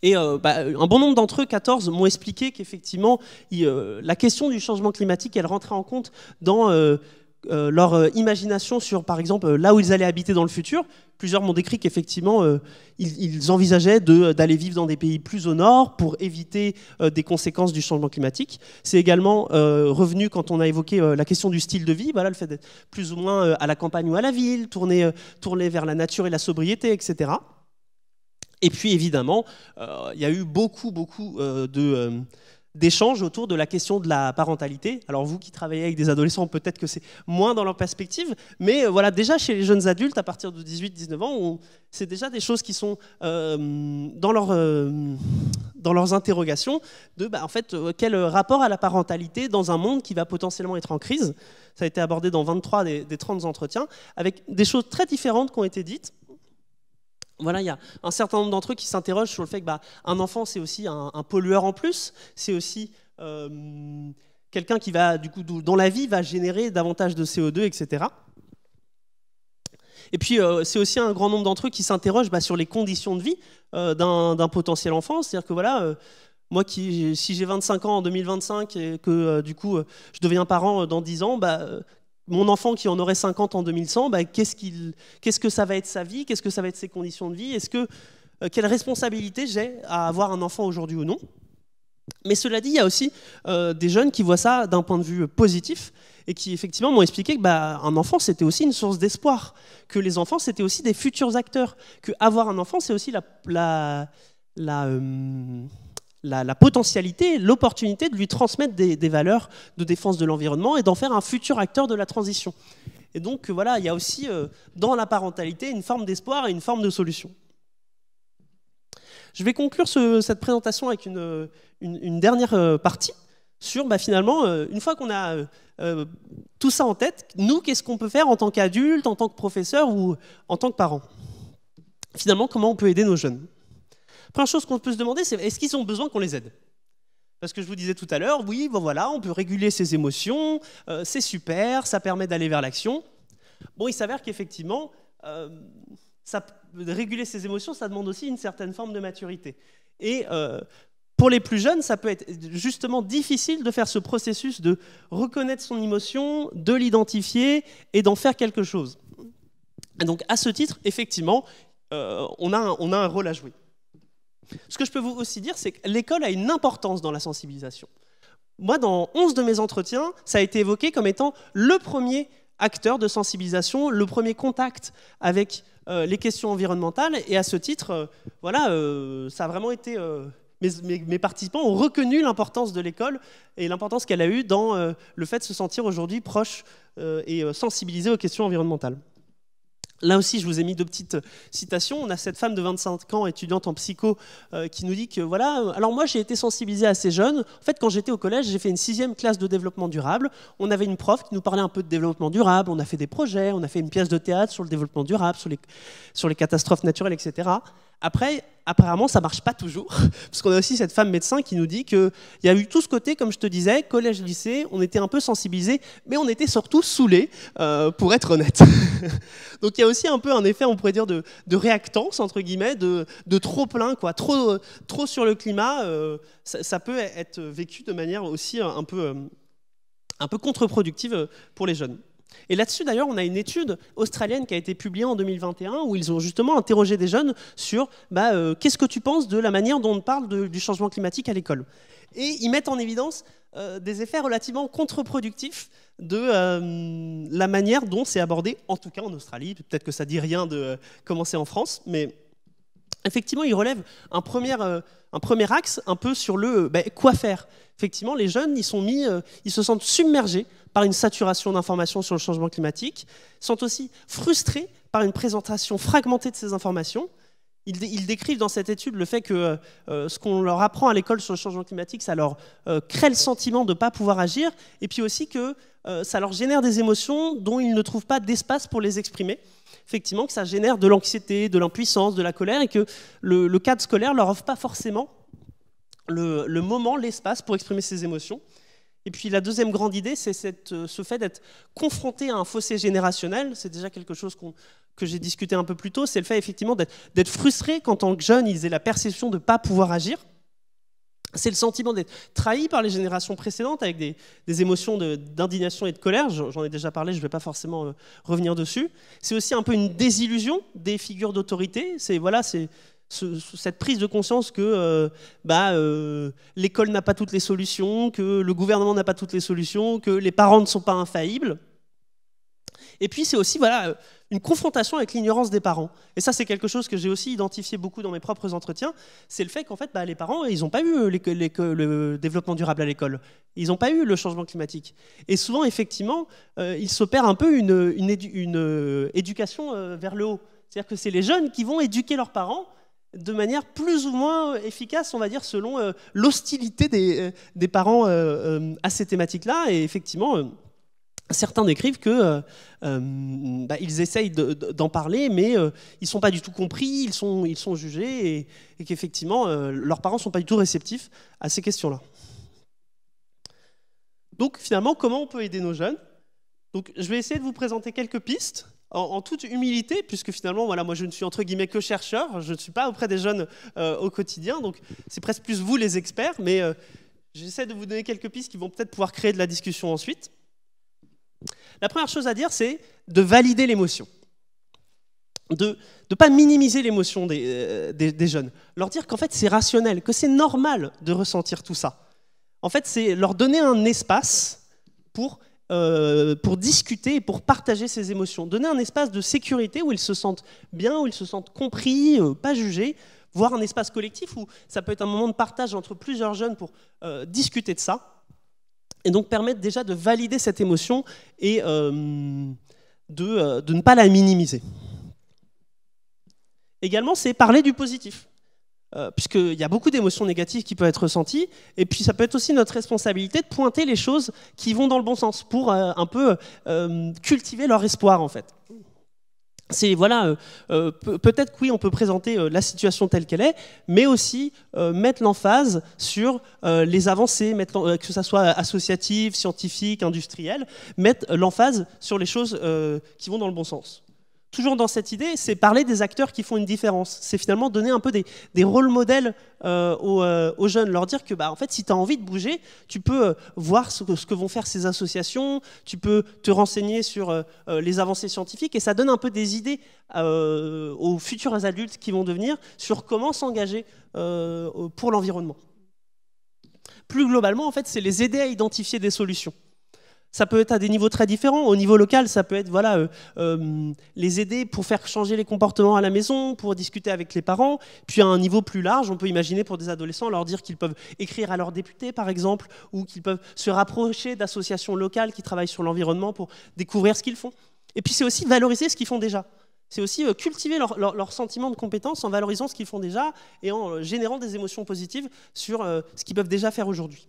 Et euh, bah, un bon nombre d'entre eux, 14, m'ont expliqué qu'effectivement, euh, la question du changement climatique, elle rentrait en compte dans leur euh, imagination sur, par exemple, euh, là où ils allaient habiter dans le futur. Plusieurs m'ont décrit qu'effectivement, ils, envisageaient d'aller vivre dans des pays plus au nord pour éviter des conséquences du changement climatique. C'est également revenu quand on a évoqué la question du style de vie, le fait d'être plus ou moins à la campagne ou à la ville, tourner, tourner vers la nature et la sobriété, etc. Et puis évidemment, euh, il y a eu beaucoup, beaucoup euh, de, euh, d'échanges autour de la question de la parentalité. Alors vous qui travaillez avec des adolescents, peut-être que c'est moins dans leur perspective, mais voilà, déjà chez les jeunes adultes, à partir de 18-19 ans, c'est déjà des choses qui sont dans, leur, dans leurs interrogations de, bah, en fait, quel rapport à la parentalité dans un monde qui va potentiellement être en crise. Ça a été abordé dans 23 des, des 30 entretiens, avec des choses très différentes qui ont été dites voilà, il y a un certain nombre d'entre eux qui s'interrogent sur le fait que bah, un enfant, c'est aussi un, pollueur en plus, c'est aussi euh, quelqu'un qui va, du coup, dans la vie, va générer davantage de CO2, etc. Et puis, euh, c'est aussi un grand nombre d'entre eux qui s'interrogent bah, sur les conditions de vie euh, d'un potentiel enfant. C'est-à-dire que voilà, moi, si j'ai 25 ans en 2025 et que du coup, je deviens parent dans 10 ans, bah, mon enfant qui en aurait 50 en 2100, bah, qu'est-ce, que ça va être sa vie Qu'est-ce que ça va être ses conditions de vie Est-ce euh, quelle responsabilité j'ai à avoir un enfant aujourd'hui ou non. Mais cela dit, il y a aussi euh, des jeunes qui voient ça d'un point de vue positif et qui effectivement m'ont expliqué que bah, enfant c'était aussi une source d'espoir, que les enfants c'était aussi des futurs acteurs, que avoir un enfant c'est aussi la euh, la, potentialité, l'opportunité de lui transmettre des, valeurs de défense de l'environnement et d'en faire un futur acteur de la transition. Et donc voilà, il y a aussi euh, dans la parentalité une forme d'espoir et une forme de solution. Je vais conclure cette présentation avec une, dernière euh, partie sur bah, finalement, euh, une fois qu'on a tout ça en tête, nous, qu'est-ce qu'on peut faire en tant qu'adulte, en tant que professeur ou en tant que parent Finalement, comment on peut aider nos jeunes? Première chose qu'on peut se demander, c'est est-ce qu'ils ont besoin qu'on les aide? Parce que je vous disais tout à l'heure, oui, bon voilà, on peut réguler ses émotions, euh, c'est super, ça permet d'aller vers l'action. Bon, il s'avère qu'effectivement, euh, réguler ses émotions, ça demande aussi une certaine forme de maturité. Et euh, pour les plus jeunes, ça peut être justement difficile de faire ce processus de reconnaître son émotion, de l'identifier et d'en faire quelque chose. Donc, à ce titre, effectivement, on a, on a un rôle à jouer. Ce que je peux vous aussi dire, c'est que l'école a une importance dans la sensibilisation. Moi, dans 11 de mes entretiens, ça a été évoqué comme étant le premier acteur de sensibilisation, le premier contact avec euh, les questions environnementales. Et à ce titre, euh, voilà, euh, ça a vraiment été. Mes, participants ont reconnu l'importance de l'école et l'importance qu'elle a eue dans le fait de se sentir aujourd'hui proche et sensibilisé aux questions environnementales. Là aussi, je vous ai mis deux petites citations. On a cette femme de 25 ans, étudiante en psycho, euh, qui nous dit que voilà, euh, alors moi j'ai été sensibilisée assez jeune. En fait, quand j'étais au collège, j'ai fait une sixième classe de développement durable. On avait une prof qui nous parlait un peu de développement durable. On a fait des projets, on a fait une pièce de théâtre sur le développement durable, sur les catastrophes naturelles, etc. Après, apparemment, ça marche pas toujours, parce qu'on a aussi cette femme médecin qui nous dit qu'il y a eu tout ce côté, comme je te disais, collège, lycée, on était un peu sensibilisés, mais on était surtout saoulés, euh, pour être honnête. Donc il y a aussi un peu un effet, on pourrait dire, de, réactance, entre guillemets, de, trop plein, quoi, trop, trop sur le climat, euh, ça, peut être vécu de manière aussi un peu, euh, un peu contre-productive pour les jeunes. Et là-dessus, d'ailleurs, on a une étude australienne qui a été publiée en 2021 où ils ont justement interrogé des jeunes sur bah, euh, qu'est-ce que tu penses de la manière dont on parle du changement climatique à l'école? Et ils mettent en évidence euh, des effets relativement contre-productifs de euh, la manière dont c'est abordé, en tout cas en Australie. Peut-être que ça dit rien de commencer en France, mais effectivement, ils relèvent un premier, axe un peu sur le bah, quoi faire. Effectivement, les jeunes, ils se sentent submergés par une saturation d'informations sur le changement climatique, sont aussi frustrés par une présentation fragmentée de ces informations. Ils, décrivent dans cette étude le fait que euh, ce qu'on leur apprend à l'école sur le changement climatique, ça leur euh, crée le sentiment de ne pas pouvoir agir, et puis aussi que euh, ça leur génère des émotions dont ils ne trouvent pas d'espace pour les exprimer. Effectivement, que ça génère de l'anxiété, de l'impuissance, de la colère, et que le, cadre scolaire leur offre pas forcément le moment, l'espace pour exprimer ces émotions. Et puis la deuxième grande idée, c'est euh, ce fait d'être confronté à un fossé générationnel. C'est déjà quelque chose que j'ai discuté un peu plus tôt. C'est le fait effectivement d'être frustré quand, en tant que jeune, ils aient la perception de ne pas pouvoir agir. C'est le sentiment d'être trahi par les générations précédentes avec des, émotions d'indignation et de colère. J'en ai déjà parlé, je ne vais pas forcément euh, revenir dessus. C'est aussi un peu une désillusion des figures d'autorité. C'est voilà, c'est cette prise de conscience que euh, bah, euh, l'école n'a pas toutes les solutions, que le gouvernement n'a pas toutes les solutions, que les parents ne sont pas infaillibles. Et puis c'est aussi voilà, une confrontation avec l'ignorance des parents. Et ça c'est quelque chose que j'ai aussi identifié beaucoup dans mes propres entretiens, c'est le fait qu'en fait bah, les parents, ils n'ont pas eu le développement durable à l'école, ils n'ont pas eu le changement climatique. Et souvent effectivement, euh, il s'opère un peu une, euh, éducation euh, vers le haut. C'est-à-dire que c'est les jeunes qui vont éduquer leurs parents de manière plus ou moins efficace, on va dire, selon l'hostilité des, des, parents à ces thématiques-là. Et effectivement, Certains décrivent que euh, euh, bah, ils essayent d'en parler, mais euh, ils ne sont pas du tout compris, ils sont, jugés, et, qu'effectivement, leurs parents ne sont pas du tout réceptifs à ces questions-là. Donc finalement, comment on peut aider nos jeunes? Donc, Je vais essayer de vous présenter quelques pistes, en, toute humilité, puisque finalement, voilà, moi je ne suis entre guillemets que chercheur, je ne suis pas auprès des jeunes au quotidien, donc c'est presque plus vous les experts, mais j'essaie de vous donner quelques pistes qui vont peut-être pouvoir créer de la discussion ensuite. La première chose à dire, c'est de valider l'émotion. De ne pas minimiser l'émotion euh, des, jeunes. Leur dire qu'en fait, c'est rationnel, que c'est normal de ressentir tout ça. En fait, c'est leur donner un espace pour, euh, pour discuter et pour partager ces émotions. Donner un espace de sécurité où ils se sentent bien, où ils se sentent compris, euh, pas jugés, voire un espace collectif où ça peut être un moment de partage entre plusieurs jeunes pour discuter de ça et donc permettre déjà de valider cette émotion et euh, euh, de, ne pas la minimiser. Également, c'est parler du positif. Euh, puisqu'il y a beaucoup d'émotions négatives qui peuvent être ressenties, et puis ça peut être aussi notre responsabilité de pointer les choses qui vont dans le bon sens pour un peu cultiver leur espoir en fait. C'est voilà, euh, euh, peut-être que oui, on peut présenter euh, la situation telle qu'elle est, mais aussi mettre l'emphase sur les avancées, que ce soit associative, scientifique, industrielle, mettre l'emphase sur les choses qui vont dans le bon sens toujours dans cette idée, c'est parler des acteurs qui font une différence. C'est finalement donner un peu des, rôles modèles euh, euh, aux, jeunes, leur dire que bah, en fait, si tu as envie de bouger, tu peux euh, voir ce que, vont faire ces associations, tu peux te renseigner sur les avancées scientifiques, et ça donne un peu des idées aux futurs adultes qui vont devenir sur comment s'engager pour l'environnement. Plus globalement, en fait, c'est les aider à identifier des solutions. Ça peut être à des niveaux très différents. Au niveau local, ça peut être voilà, euh, euh, les aider pour faire changer les comportements à la maison, pour discuter avec les parents. Puis à un niveau plus large, on peut imaginer pour des adolescents leur dire qu'ils peuvent écrire à leurs députés, par exemple, ou qu'ils peuvent se rapprocher d'associations locales qui travaillent sur l'environnement pour découvrir ce qu'ils font. Et puis c'est aussi valoriser ce qu'ils font déjà. C'est aussi euh, cultiver leur, leur, sentiment de compétence en valorisant ce qu'ils font déjà et en générant des émotions positives sur ce qu'ils peuvent déjà faire aujourd'hui.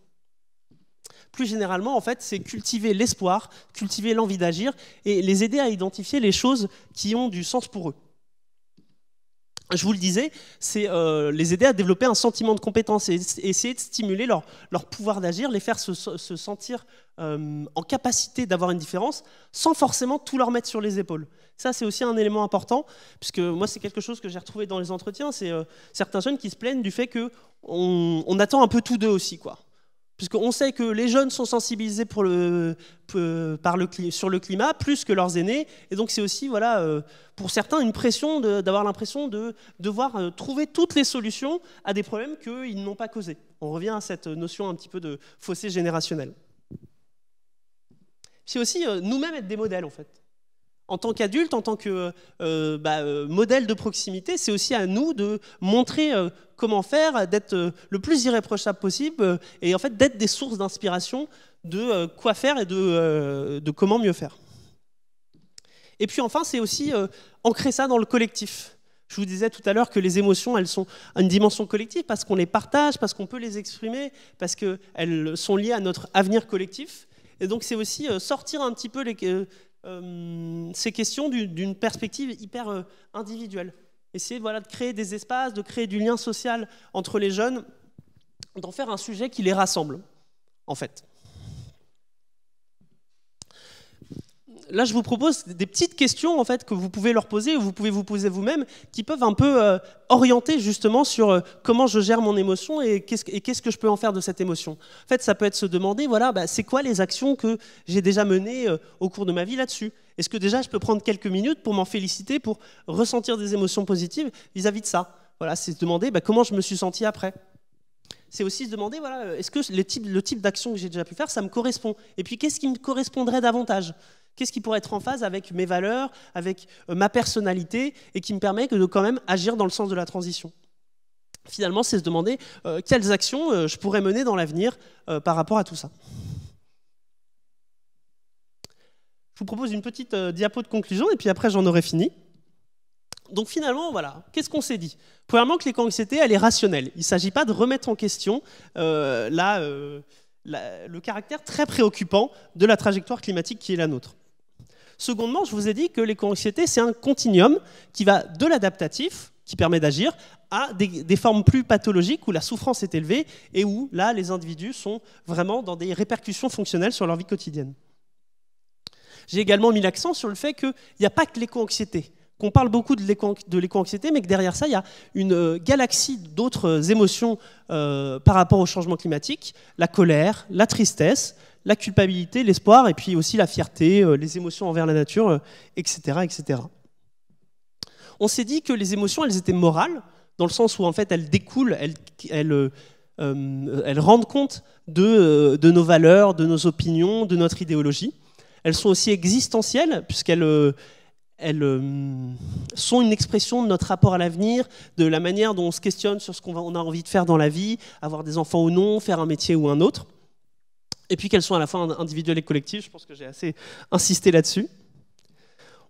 Plus généralement, en fait, c'est cultiver l'espoir, cultiver l'envie d'agir et les aider à identifier les choses qui ont du sens pour eux. Je vous le disais, c'est euh, les aider à développer un sentiment de compétence et essayer de stimuler leur, leur pouvoir d'agir, les faire se, sentir euh, en capacité d'avoir une différence sans forcément tout leur mettre sur les épaules. Ça, c'est aussi un élément important, puisque moi, c'est quelque chose que j'ai retrouvé dans les entretiens, c'est euh, certains jeunes qui se plaignent du fait qu'on on attend un peu tous deux aussi. quoi puisqu'on sait que les jeunes sont sensibilisés sur le climat plus que leurs aînés, et donc c'est aussi, voilà, euh, pour certains, une pression d'avoir l'impression de devoir euh, trouver toutes les solutions à des problèmes qu'ils n'ont pas causés. On revient à cette notion un petit peu de fossé générationnel. C'est aussi euh, nous-mêmes être des modèles, en fait en tant qu'adulte, en tant que euh, bah, euh, modèle de proximité, c'est aussi à nous de montrer euh, comment faire, d'être le plus irréprochable possible et en fait d'être des sources d'inspiration de quoi faire et de, comment mieux faire. Et puis enfin, c'est aussi ancrer ça dans le collectif. Je vous disais tout à l'heure que les émotions, elles sont une dimension collective parce qu'on les partage, parce qu'on peut les exprimer, parce qu'elles sont liées à notre avenir collectif. Et donc c'est aussi sortir un petit peu les, euh, ces questions d'une perspective hyper euh, individuelle. Essayer de créer des espaces, de créer du lien social entre les jeunes, d'en faire un sujet qui les rassemble, en fait. Là, je vous propose des petites questions en fait que vous pouvez leur poser, ou vous pouvez vous poser vous-même, qui peuvent un peu euh, orienter justement sur euh, comment je gère mon émotion et qu'est-ce que je peux en faire de cette émotion. En fait, ça peut être se demander, voilà, bah, c'est quoi les actions que j'ai déjà menées euh, au cours de ma vie là-dessus? Est-ce que déjà je peux prendre quelques minutes pour m'en féliciter, pour ressentir des émotions positives vis-à-vis de ça? Voilà, c'est se demander bah, comment je me suis senti après. C'est aussi se demander, voilà, est-ce que le type, le type d'action que j'ai déjà pu faire, ça me correspond? Et puis, qu'est-ce qui me correspondrait davantage? Qu'est-ce qui pourrait être en phase avec mes valeurs, avec ma personnalité, et qui me permet de quand même agir dans le sens de la transition Finalement, c'est se demander quelles actions je pourrais mener dans l'avenir par rapport à tout ça. Je vous propose une petite diapo de conclusion, et puis après j'en aurai fini. Donc finalement, voilà, qu'est-ce qu'on s'est dit? Premièrement, que l'éco-anxiété, elle est rationnelle. Il ne s'agit pas de remettre en question euh, euh, le caractère très préoccupant de la trajectoire climatique qui est la nôtre. Secondement, je vous ai dit que l'éco-anxiété, c'est un continuum qui va de l'adaptatif, qui permet d'agir, à des, formes plus pathologiques où la souffrance est élevée et où, là, les individus sont vraiment dans des répercussions fonctionnelles sur leur vie quotidienne. J'ai également mis l'accent sur le fait qu'il n'y a pas que l'éco-anxiété qu'on parle beaucoup de l'éco-anxiété, mais que derrière ça, il y a une euh, galaxie d'autres euh, émotions euh, par rapport au changement climatique, la colère, la tristesse, la culpabilité, l'espoir, et puis aussi la fierté, les émotions envers la nature, etc., etc. On s'est dit que les émotions, elles étaient morales, dans le sens où en fait elles découlent, elles, elles rendent compte de, nos valeurs, de nos opinions, de notre idéologie. Elles sont aussi existentielles, puisqu'elles elles euh, sont une expression de notre rapport à l'avenir, de la manière dont on se questionne sur ce qu'on a envie de faire dans la vie, avoir des enfants ou non, faire un métier ou un autre. Et puis qu'elles sont à la fois individuelles et collectives, je pense que j'ai assez insisté là-dessus.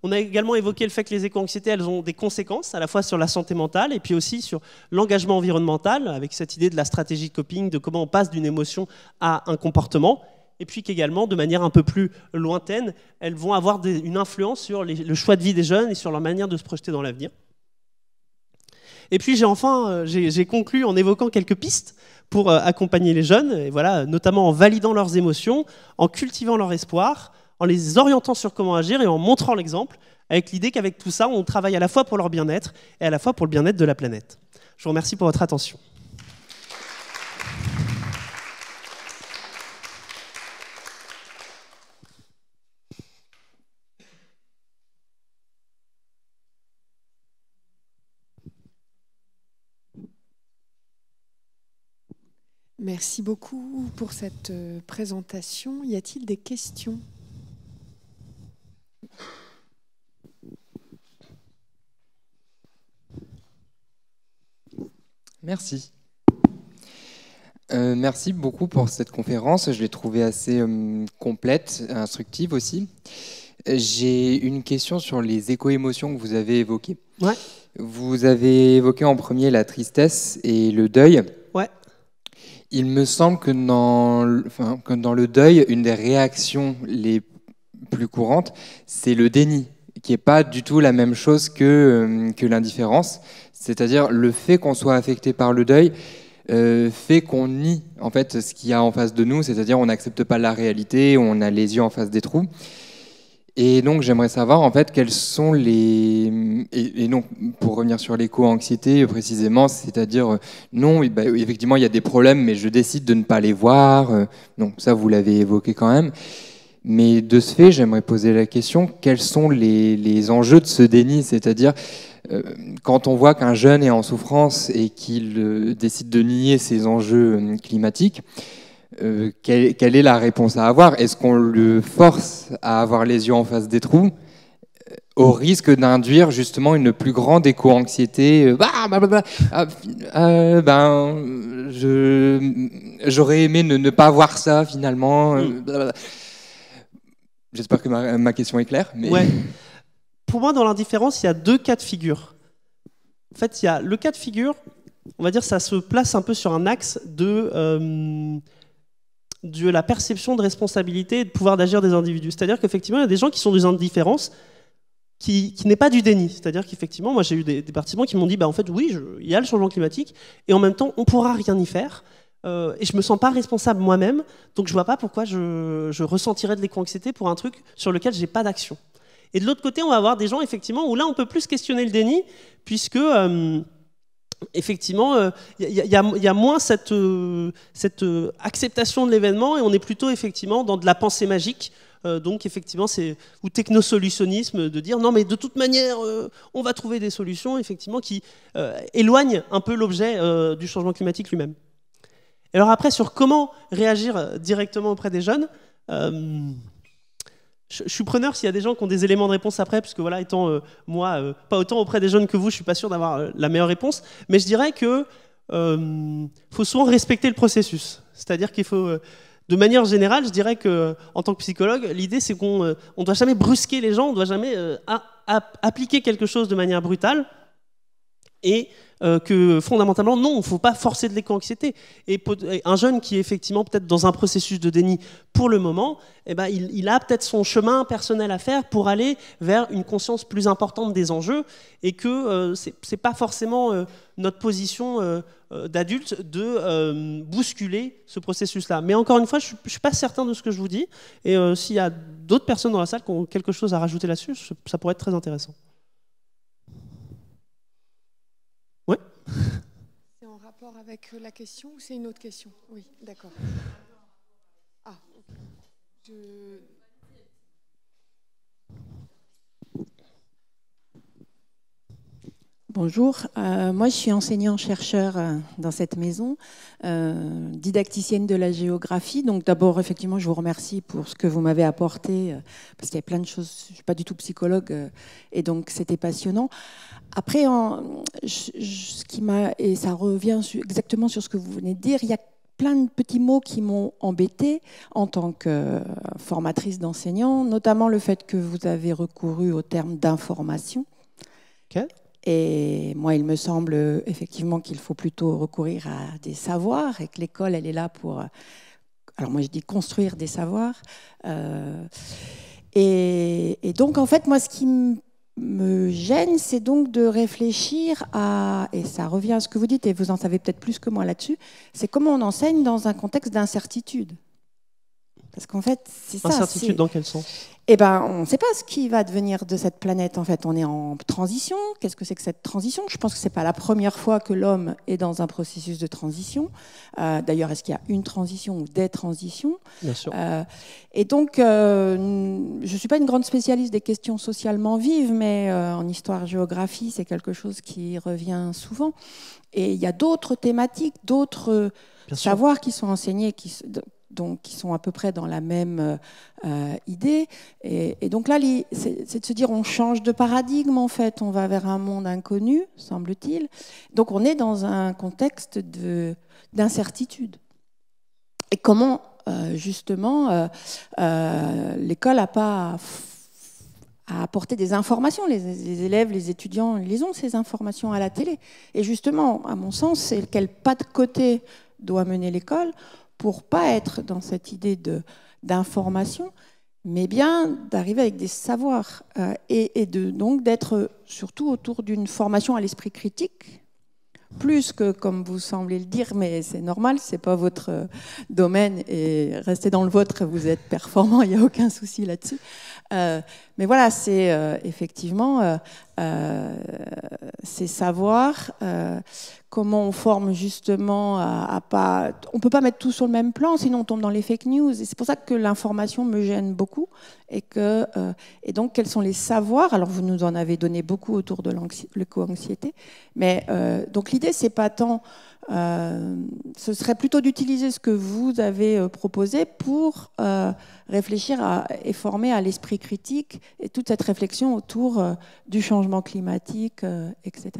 On a également évoqué le fait que les éco-anxiétés, elles ont des conséquences à la fois sur la santé mentale et puis aussi sur l'engagement environnemental, avec cette idée de la stratégie de coping, de comment on passe d'une émotion à un comportement, et puis qu'également, de manière un peu plus lointaine, elles vont avoir une influence sur le choix de vie des jeunes et sur leur manière de se projeter dans l'avenir. Et puis j'ai enfin euh, j'ai conclu en évoquant quelques pistes pour euh, accompagner les jeunes, et voilà, notamment en validant leurs émotions, en cultivant leur espoir, en les orientant sur comment agir et en montrant l'exemple, avec l'idée qu'avec tout ça, on travaille à la fois pour leur bien-être et à la fois pour le bien-être de la planète. Je vous remercie pour votre attention. Merci beaucoup pour cette euh, présentation. Y a-t-il des questions? Merci. Euh, merci beaucoup pour cette conférence. Je l'ai trouvée assez euh, complète, instructive aussi. J'ai une question sur les éco-émotions que vous avez évoquées. Ouais. Vous avez évoqué en premier la tristesse et le deuil. Il me semble que dans, le deuil, une des réactions les plus courantes, c'est le déni, qui n'est pas du tout la même chose que, euh, que l'indifférence. C'est-à-dire le fait qu'on soit affecté par le deuil euh, fait qu'on nie en fait ce qu'il y a en face de nous, c'est-à-dire on n'accepte pas la réalité, on a les yeux en face des trous. Et donc j'aimerais savoir en fait quels sont les et, donc pour revenir sur l'éco-anxiété précisément, c'est-à-dire euh, non, bah, effectivement il y a des problèmes, mais je décide de ne pas les voir. Euh, donc ça vous l'avez évoqué quand même. Mais de ce fait, j'aimerais poser la question quels sont les, les enjeux de ce déni, c'est-à-dire euh, quand on voit qu'un jeune est en souffrance et qu'il décide de nier ses enjeux climatiques, euh, quelle, est la réponse à avoir? Est-ce qu'on le force à avoir les yeux en face des trous euh, au risque d'induire justement une plus grande éco-anxiété euh, bah, bah, bah, ah, ben, J'aurais aimé ne, pas voir ça finalement. Mm. J'espère que ma, question est claire. Mais... Ouais. Pour moi, dans l'indifférence, il y a deux cas de figure. En fait, il y a le cas de figure, on va dire, ça se place un peu sur un axe de de la perception de responsabilité et de pouvoir d'agir des individus. C'est-à-dire qu'effectivement, il y a des gens qui sont des indifférences qui, qui n'est pas du déni. C'est-à-dire qu'effectivement, moi j'ai eu des, participants qui m'ont dit, bah, en fait, oui, il y a le changement climatique, et en même temps, on ne pourra rien y faire. Euh, et je me sens pas responsable moi-même, donc je vois pas pourquoi je, je ressentirais de l'éco-anxiété pour un truc sur lequel j'ai pas d'action. Et de l'autre côté, on va avoir des gens effectivement où là on peut plus questionner le déni, puisque euh, effectivement, il euh, y, a moins cette, euh, euh, acceptation de l'événement et on est plutôt effectivement dans de la pensée magique. donc effectivement, c'est ou technosolutionnisme de dire non mais de toute manière, on va trouver des solutions effectivement qui éloignent un peu l'objet du changement climatique lui-même. Alors après, sur comment réagir directement auprès des jeunes, je, suis preneur s'il y a des gens qui ont des éléments de réponse après, puisque voilà, étant euh, moi, euh, pas autant auprès des jeunes que vous, je suis pas sûr d'avoir euh, la meilleure réponse. Mais je dirais que faut souvent respecter le processus. C'est-à-dire qu'il faut, de manière générale, je dirais que en tant que psychologue, l'idée c'est qu'on ne doit jamais brusquer les gens, on doit jamais appliquer quelque chose de manière brutale. Et euh, que fondamentalement, non, il ne faut pas forcer de l'éco-anxiété. Et un jeune qui est effectivement peut-être dans un processus de déni pour le moment, eh ben, il, a peut-être son chemin personnel à faire pour aller vers une conscience plus importante des enjeux et que euh, ce n'est pas forcément euh, notre position d'adulte de bousculer ce processus-là. Mais encore une fois, je ne suis pas certain de ce que je vous dis. Et s'il y a d'autres personnes dans la salle qui ont quelque chose à rajouter là-dessus, ça pourrait être très intéressant. C'est en rapport avec la question ou c'est une autre question? Oui, d'accord. Ah, Bonjour, euh, moi je suis enseignant-chercheur euh, dans cette maison, euh, didacticienne de la géographie. Donc d'abord, effectivement, je vous remercie pour ce que vous m'avez apporté, parce qu'il y a plein de choses, je ne suis pas du tout psychologue, et donc c'était passionnant. Après, ce qui m'a et ça revient exactement sur ce que vous venez de dire, il y a plein de petits mots qui m'ont embêté en tant que formatrice d'enseignants, notamment le fait que vous avez recouru au terme d'information. Et moi, il me semble effectivement qu'il faut plutôt recourir à des savoirs et que l'école, elle est là pour, alors moi je dis construire des savoirs. Euh, et, et, donc, en fait, moi, ce qui me me gêne, c'est donc de réfléchir à, et ça revient à ce que vous dites, et vous en savez peut-être plus que moi là-dessus, c'est comment on enseigne dans un contexte d'incertitude. Parce qu'en fait, c'est ça. Incertitude dans quel sens? Eh ben, on ne sait pas ce qui va devenir de cette planète. En fait, on est en transition. Qu'est-ce que c'est que cette transition? Je pense que c'est pas la première fois que l'homme est dans un processus de transition. Euh, d'ailleurs, est-ce qu'il y a une transition ou des transitions? Bien sûr. Euh, et donc, euh, je suis pas une grande spécialiste des questions socialement vives, mais en histoire-géographie, c'est quelque chose qui revient souvent. Et il y a d'autres thématiques, d'autres savoirs qui sont enseignés, qui, donc qui sont à peu près dans la même euh, euh, idée. Et, donc là, c'est de se dire on change de paradigme en fait, on va vers un monde inconnu, semble-t-il. Donc on est dans un contexte d'incertitude. Et comment euh, justement l'école n'a pas à apporter des informations? Les, les, élèves, les étudiants, ils ont ces informations à la télé. Et justement, à mon sens, c'est quel pas de côté doit mener l'école pour pas être dans cette idée de d'information, mais bien d'arriver avec des savoirs euh, et, de donc d'être surtout autour d'une formation à l'esprit critique, plus que comme vous semblez le dire, mais c'est normal, c'est pas votre euh, domaine et restez dans le vôtre, vous êtes performant, il n'y a aucun souci là-dessus. Euh, mais voilà, c'est effectivement c'est savoir comment on forme justement à, pas. On peut pas mettre tout sur le même plan, sinon on tombe dans les fake news. Et c'est pour ça que l'information me gêne beaucoup. Et, que, euh, et donc, quels sont les savoirs? Alors, vous nous en avez donné beaucoup autour de l'éco-anxiété. Mais euh, donc, l'idée, c'est pas tant. Euh, ce serait plutôt d'utiliser ce que vous avez proposé pour réfléchir à, et former à l'esprit critique et toute cette réflexion autour du changement climatique, etc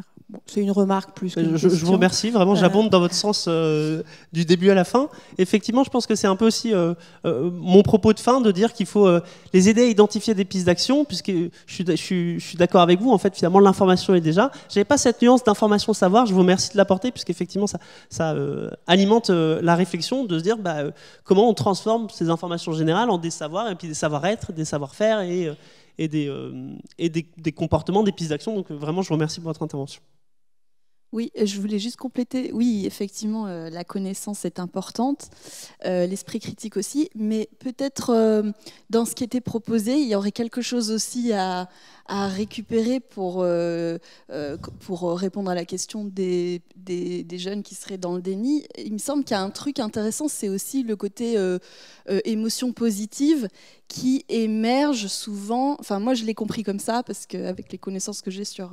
c'est une remarque plus. Que je, je, vous remercie, vraiment, j'abonde dans votre sens euh, du début à la fin. Effectivement, je pense que c'est un peu aussi euh, euh, mon propos de fin de dire qu'il faut les aider à identifier des pistes d'action, puisque je suis, je suis, je suis d'accord avec vous, en fait, finalement, l'information est déjà. J'avais pas cette nuance d'information-savoir, je vous remercie de l'apporter, puisqu'effectivement, ça, ça alimente la réflexion de se dire bah, comment on transforme ces informations générales en des savoirs, et puis des savoir-être, des savoir-faire et, et, des, et des, des comportements, des pistes d'action. Donc vraiment, je vous remercie pour votre intervention. Oui, je voulais juste compléter. Oui, effectivement, euh, la connaissance est importante, euh, l'esprit critique aussi, mais peut-être euh, dans ce qui était proposé, il y aurait quelque chose aussi à, récupérer pour, pour répondre à la question des, des, jeunes qui seraient dans le déni. Il me semble qu'il y a un truc intéressant, c'est aussi le côté émotion positive qui émerge souvent. Enfin, moi, je l'ai compris comme ça, parce qu'avec les connaissances que j'ai sur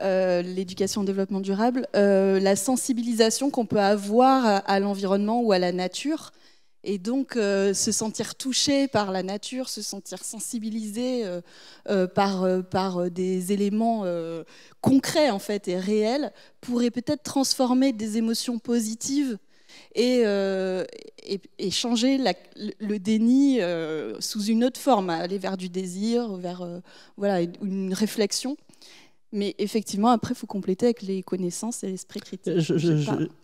euh, l'éducation au développement durable, euh, la sensibilisation qu'on peut avoir à, l'environnement ou à la nature Et donc, euh, se sentir touché par la nature, se sentir sensibilisé par, par des éléments concrets en fait et réels pourrait peut-être transformer des émotions positives et, et, changer le déni sous une autre forme, aller vers du désir, vers voilà, une réflexion. Mais effectivement, après, il faut compléter avec les connaissances et l'esprit critique.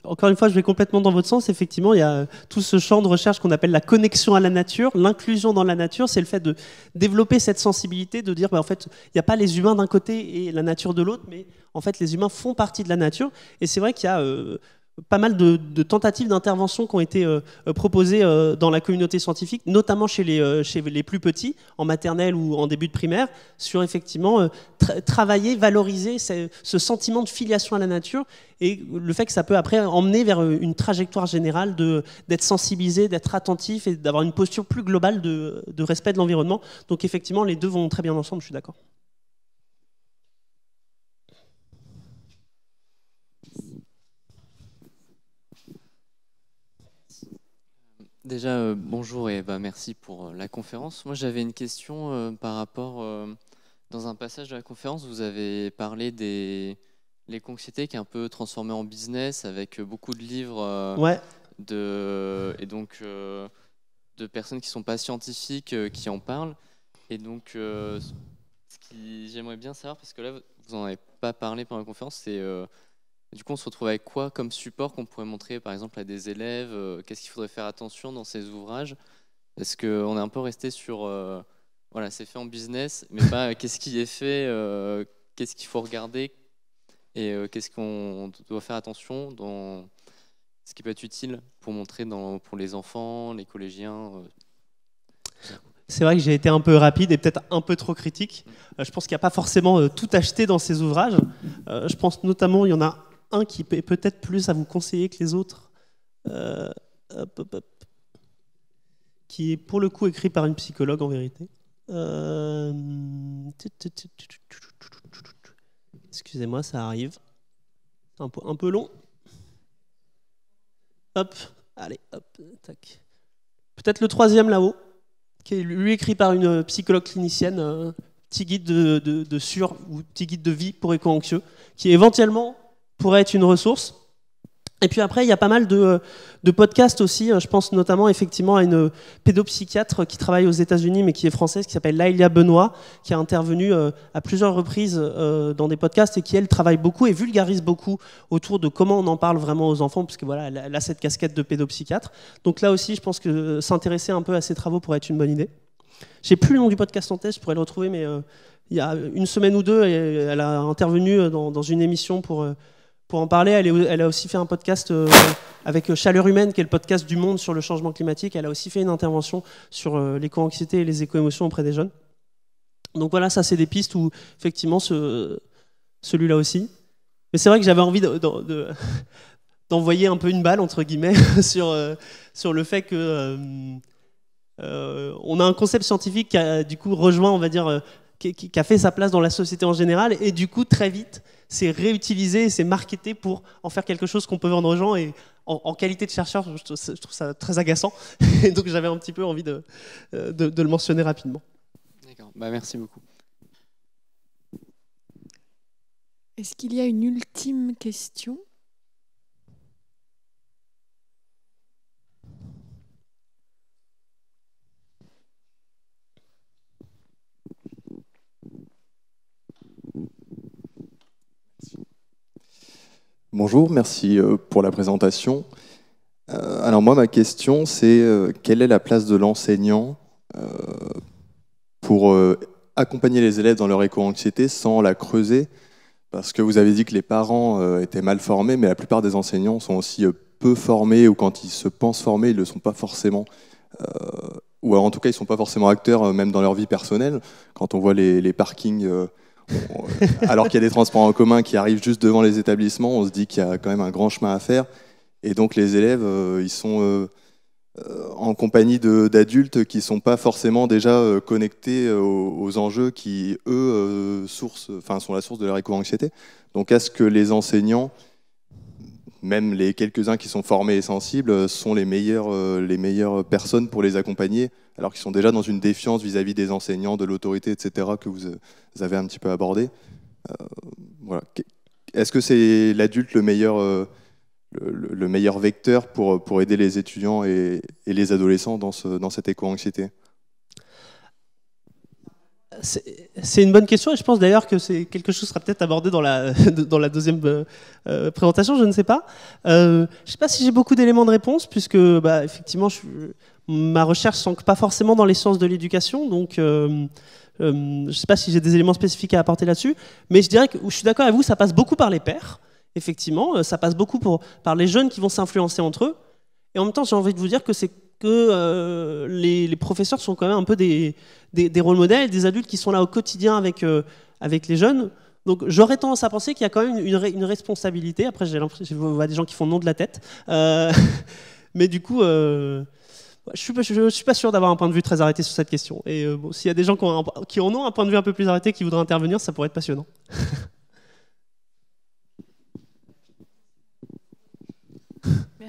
encore une fois, je vais complètement dans votre sens. Effectivement, il y a tout ce champ de recherche qu'on appelle la connexion à la nature, l'inclusion dans la nature. C'est le fait de développer cette sensibilité, de dire, bah, en fait, il n'y a pas les humains d'un côté et la nature de l'autre, mais en fait, les humains font partie de la nature. Et c'est vrai qu'il y a euh, pas mal de, tentatives d'intervention qui ont été euh, euh, proposées euh, dans la communauté scientifique, notamment chez les, plus petits, en maternelle ou en début de primaire, sur effectivement travailler, valoriser ce, sentiment de filiation à la nature et le fait que ça peut après emmener vers une trajectoire générale d'être sensibilisé, d'être attentif et d'avoir une posture plus globale de respect de l'environnement. Donc effectivement, les deux vont très bien ensemble, je suis d'accord. Déjà, euh, bonjour et bah, merci pour euh, la conférence. Moi, j'avais une question euh, par rapport, dans un passage de la conférence, vous avez parlé des l'éco-anxiété qui est un peu transformée en business avec beaucoup de livres ouais. de, et donc de personnes qui ne sont pas scientifiques qui en parlent. Et donc, ce que j'aimerais bien savoir, parce que là, vous n'en avez pas parlé pendant la conférence, c'est du coup, on se retrouve avec quoi comme support qu'on pourrait montrer, par exemple, à des élèves euh, Qu'est-ce qu'il faudrait faire attention dans ces ouvrages? Est-ce qu'on est un peu resté sur, euh, voilà, c'est fait en business, mais pas qu'est-ce qui est fait, euh, qu'est-ce qu'il faut regarder et qu'est-ce qu'on doit faire attention dans ce qui peut être utile pour montrer pour les enfants, les collégiens c'est vrai que j'ai été un peu rapide et peut-être un peu trop critique. je pense qu'il n'y a pas forcément tout acheté dans ces ouvrages. je pense notamment, il y en a un qui est peut-être plus à vous conseiller que les autres, euh, qui est pour le coup écrit par une psychologue en vérité. Euh, excusez-moi, ça arrive. Un peu, un peu long. Hop, allez, hop, tac. Peut-être le troisième là-haut, qui est lui écrit par une psychologue clinicienne, euh, petit guide de, de, sur ou petit guide de vie pour éco-anxieux, qui éventuellement pourrait être une ressource. Et puis après, il y a pas mal de, podcasts aussi. Je pense notamment effectivement à une pédopsychiatre qui travaille aux États-Unis mais qui est française, qui s'appelle Laïlia Benoît, qui a intervenu euh, à plusieurs reprises euh, dans des podcasts et qui elle travaille beaucoup et vulgarise beaucoup autour de comment on en parle vraiment aux enfants, parce que voilà, elle a cette casquette de pédopsychiatre. Donc là aussi, je pense que s'intéresser un peu à ces travaux pourrait être une bonne idée. J'ai plus le nom du podcast en tête, je pourrais le retrouver, mais euh, il y a une semaine ou deux, elle a intervenu dans une émission pour pour en parler, elle, a aussi fait un podcast euh, avec Chaleur Humaine, qui est le podcast du monde sur le changement climatique. Elle a aussi fait une intervention sur euh, l'éco-anxiété et les éco-émotions auprès des jeunes. Donc voilà, ça c'est des pistes où effectivement ce, celui-là aussi. Mais c'est vrai que j'avais envie d'envoyer un peu une balle entre guillemets sur, euh, sur le fait que on a un concept scientifique qui a du coup rejoint, on va dire, qui, a fait sa place dans la société en général, et du coup très vite c'est réutilisé, c'est marketé pour en faire quelque chose qu'on peut vendre aux gens. Et en, qualité de chercheur, je, trouve ça très agaçant. Et donc j'avais un petit peu envie de, euh, de, le mentionner rapidement. D'accord, bah, merci beaucoup. Est-ce qu'il y a une ultime question? Bonjour, merci euh, pour la présentation. Euh, alors moi, ma question, c'est euh, quelle est la place de l'enseignant pour accompagner les élèves dans leur éco-anxiété sans la creuser? Parce que vous avez dit que les parents étaient mal formés, mais la plupart des enseignants sont aussi peu formés, ou quand ils se pensent formés, ils ne le sont pas forcément. ou en tout cas, ils ne sont pas forcément acteurs, même dans leur vie personnelle. Quand on voit les, les parkings alors qu'il y a des transports en commun qui arrivent juste devant les établissements, on se dit qu'il y a quand même un grand chemin à faire. Et donc les élèves, euh, ils sont euh, euh, en compagnie d'adultes qui ne sont pas forcément déjà connectés aux, enjeux qui, eux, sont la source de leur éco-anxiété. Donc est-ce que les enseignants même les quelques-uns qui sont formés et sensibles sont les meilleures, les meilleures personnes pour les accompagner, alors qu'ils sont déjà dans une défiance vis-à-vis des enseignants, de l'autorité, etc., que vous, avez un petit peu abordé. Est-ce que c'est l'adulte le meilleur le, meilleur vecteur pour, pour aider les étudiants et, les adolescents dans, ce, dans cette éco-anxiété? C'est une bonne question et je pense d'ailleurs que c'est quelque chose qui sera peut-être abordé dans la, deuxième euh, euh, présentation, je ne sais pas. Euh, je ne sais pas si j'ai beaucoup d'éléments de réponse puisque bah, effectivement ma recherche ne pas forcément dans les sciences de l'éducation, donc je ne sais pas si j'ai des éléments spécifiques à apporter là-dessus, mais je dirais que je suis d'accord avec vous, ça passe beaucoup par les pairs effectivement. Ça passe beaucoup par les jeunes qui vont s'influencer entre eux. Et en même temps, j'ai envie de vous dire que c'est que euh, les, professeurs sont quand même un peu des, des, rôles modèles, des adultes qui sont là au quotidien avec, euh, avec les jeunes. Donc j'aurais tendance à penser qu'il y a quand même une, une responsabilité. Après, j'ai l'impression, je vois des gens qui font non de la tête. mais du coup, je ne suis, je, suis, pas sûr d'avoir un point de vue très arrêté sur cette question. Et s'il y a des gens qui, qui en ont un point de vue un peu plus arrêté qui voudraient intervenir, ça pourrait être passionnant.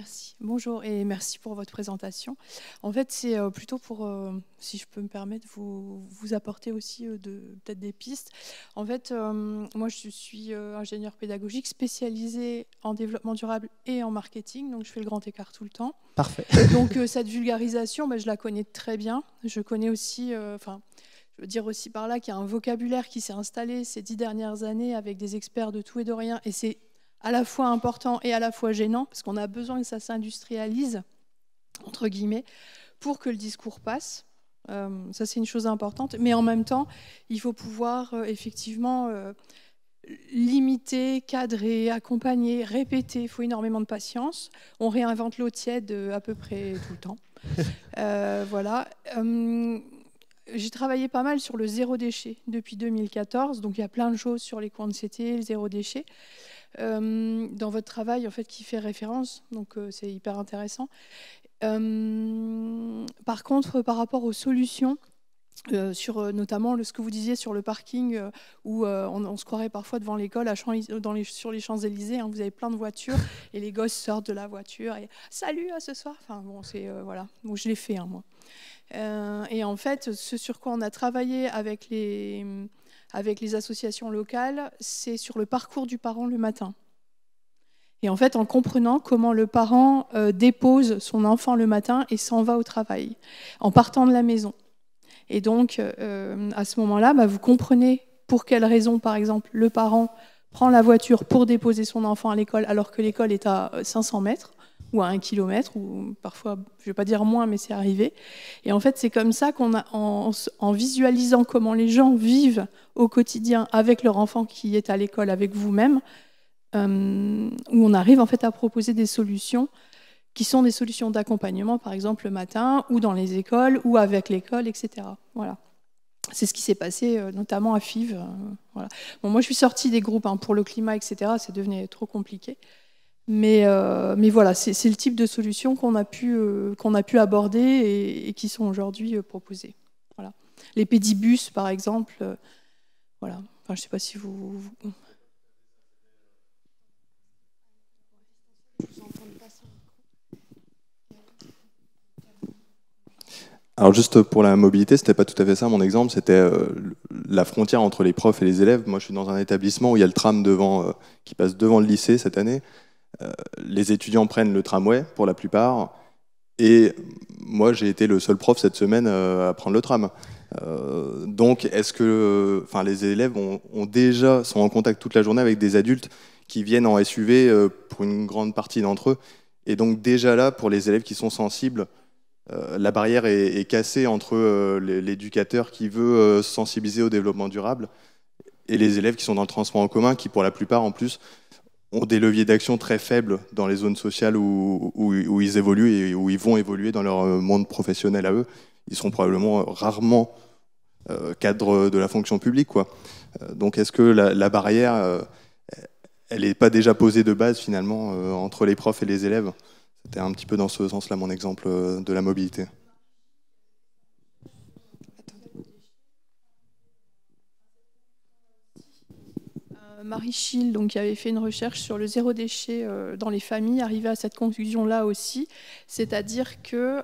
Merci. Bonjour et merci pour votre présentation. En fait, c'est euh, plutôt pour, euh, si je peux me permettre, vous, vous apporter aussi euh, de, peut-être des pistes. En fait, moi, je suis ingénieur pédagogique spécialisé en développement durable et en marketing, donc je fais le grand écart tout le temps. Parfait. Donc cette vulgarisation, ben, je la connais très bien. Je connais aussi, enfin, je veux dire aussi par là qu'il y a un vocabulaire qui s'est installé ces dix dernières années avec des experts de tout et de rien, et c'est à la fois important et à la fois gênant, parce qu'on a besoin que ça s'industrialise, entre guillemets, pour que le discours passe. Euh, ça, c'est une chose importante. Mais en même temps, il faut pouvoir euh, effectivement euh, limiter, cadrer, accompagner, répéter. Il faut énormément de patience. On réinvente l'eau tiède à peu près tout le temps. voilà. j'ai travaillé pas mal sur le zéro déchet depuis 2014. Donc, il y a plein de choses sur les coins de CT, le zéro déchet. Euh, dans votre travail en fait qui fait référence, donc euh, c'est hyper intéressant. Euh, par contre, par rapport aux solutions, sur notamment ce que vous disiez sur le parking où on, se croirait parfois devant l'école sur les Champs-Élysées, hein, vous avez plein de voitures et les gosses sortent de la voiture et salut à ce soir. Enfin bon, c'est voilà, bon, je l'ai fait hein, moi. et en fait, ce sur quoi on a travaillé avec les avec les associations locales, c'est sur le parcours du parent le matin. Et en fait, en comprenant comment le parent euh, dépose son enfant le matin et s'en va au travail, en partant de la maison. Et donc, euh, à ce moment-là, bah, vous comprenez pour quelle raison, par exemple, le parent prend la voiture pour déposer son enfant à l'école alors que l'école est à 500 euh, mètres ou à un kilomètre, ou parfois, je ne vais pas dire moins, mais c'est arrivé. Et en fait, c'est comme ça qu'on en, visualisant comment les gens vivent au quotidien avec leur enfant qui est à l'école, avec vous-même, euh, où on arrive en fait à proposer des solutions qui sont des solutions d'accompagnement, par exemple le matin, ou dans les écoles, ou avec l'école, etc. Voilà. C'est ce qui s'est passé euh, notamment à FIV. Euh, voilà. Bon, moi, je suis sortie des groupes hein, pour le climat, etc. Ça devenait trop compliqué. Mais, euh, mais voilà, c'est le type de solutions qu'on a, pu, euh, a pu aborder et, qui sont aujourd'hui euh, proposées. Les pédibus, par exemple, voilà. Enfin, je ne sais pas si vous... Alors juste pour la mobilité, c'était pas tout à fait ça mon exemple, c'était la frontière entre les profs et les élèves. Moi je suis dans un établissement où il y a le tram devant, qui passe devant le lycée cette année, euh, les étudiants prennent le tramway pour la plupart. Et moi, j'ai été le seul prof cette semaine euh, à prendre le tram. Euh, donc, est-ce que enfin, les élèves ont, déjà, sont en contact toute la journée avec des adultes qui viennent en SUV pour une grande partie d'entre eux? Et donc, déjà là, pour les élèves qui sont sensibles, la barrière est, cassée entre l'éducateur qui veut sensibiliser au développement durable et les élèves qui sont dans le transport en commun, qui pour la plupart en plus ont des leviers d'action très faibles dans les zones sociales où, ils évoluent et où ils vont évoluer dans leur euh, monde professionnel à eux. Ils seront probablement euh, rarement euh, cadres de la fonction publique. Quoi. Euh, donc est-ce que la, la barrière, elle n'est pas déjà posée de base finalement entre les profs et les élèves? C'était un petit peu dans ce sens-là mon exemple de la mobilité. Marie Schill, donc, qui avait fait une recherche sur le zéro déchet euh, dans les familles, arrivait à cette conclusion-là aussi. C'est-à-dire que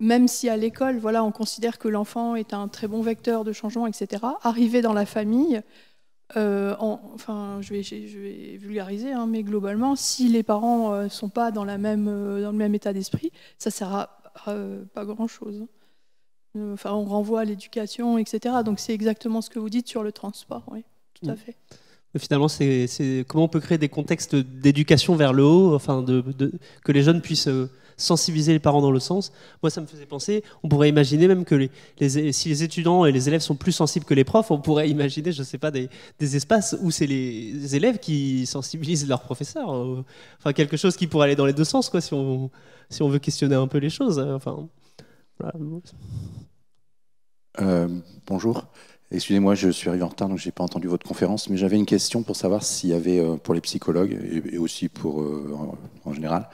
même si à l'école, voilà, on considère que l'enfant est un très bon vecteur de changement, etc., arriver dans la famille, enfin, je vais, je vais vulgariser, hein, mais globalement, si les parents ne sont pas dans, la même, dans le même état d'esprit, ça ne sert à pas grand-chose. Enfin, on renvoie à l'éducation, etc. Donc c'est exactement ce que vous dites sur le transport, oui, tout à mm. fait. Finalement, c'est comment on peut créer des contextes d'éducation vers le haut, enfin, que les jeunes puissent euh, sensibiliser les parents dans le sens. Moi, ça me faisait penser, on pourrait imaginer même que si les étudiants et les élèves sont plus sensibles que les profs, on pourrait imaginer, je ne sais pas, des, espaces où c'est les élèves qui sensibilisent leurs professeurs. Euh, enfin, quelque chose qui pourrait aller dans les deux sens, quoi, si on, veut questionner un peu les choses. Enfin, euh, bonjour. Excusez-moi, je suis arrivé en retard, donc je n'ai pas entendu votre conférence, mais j'avais une question pour savoir s'il y avait, euh, pour les psychologues et, aussi pour, euh, en, général,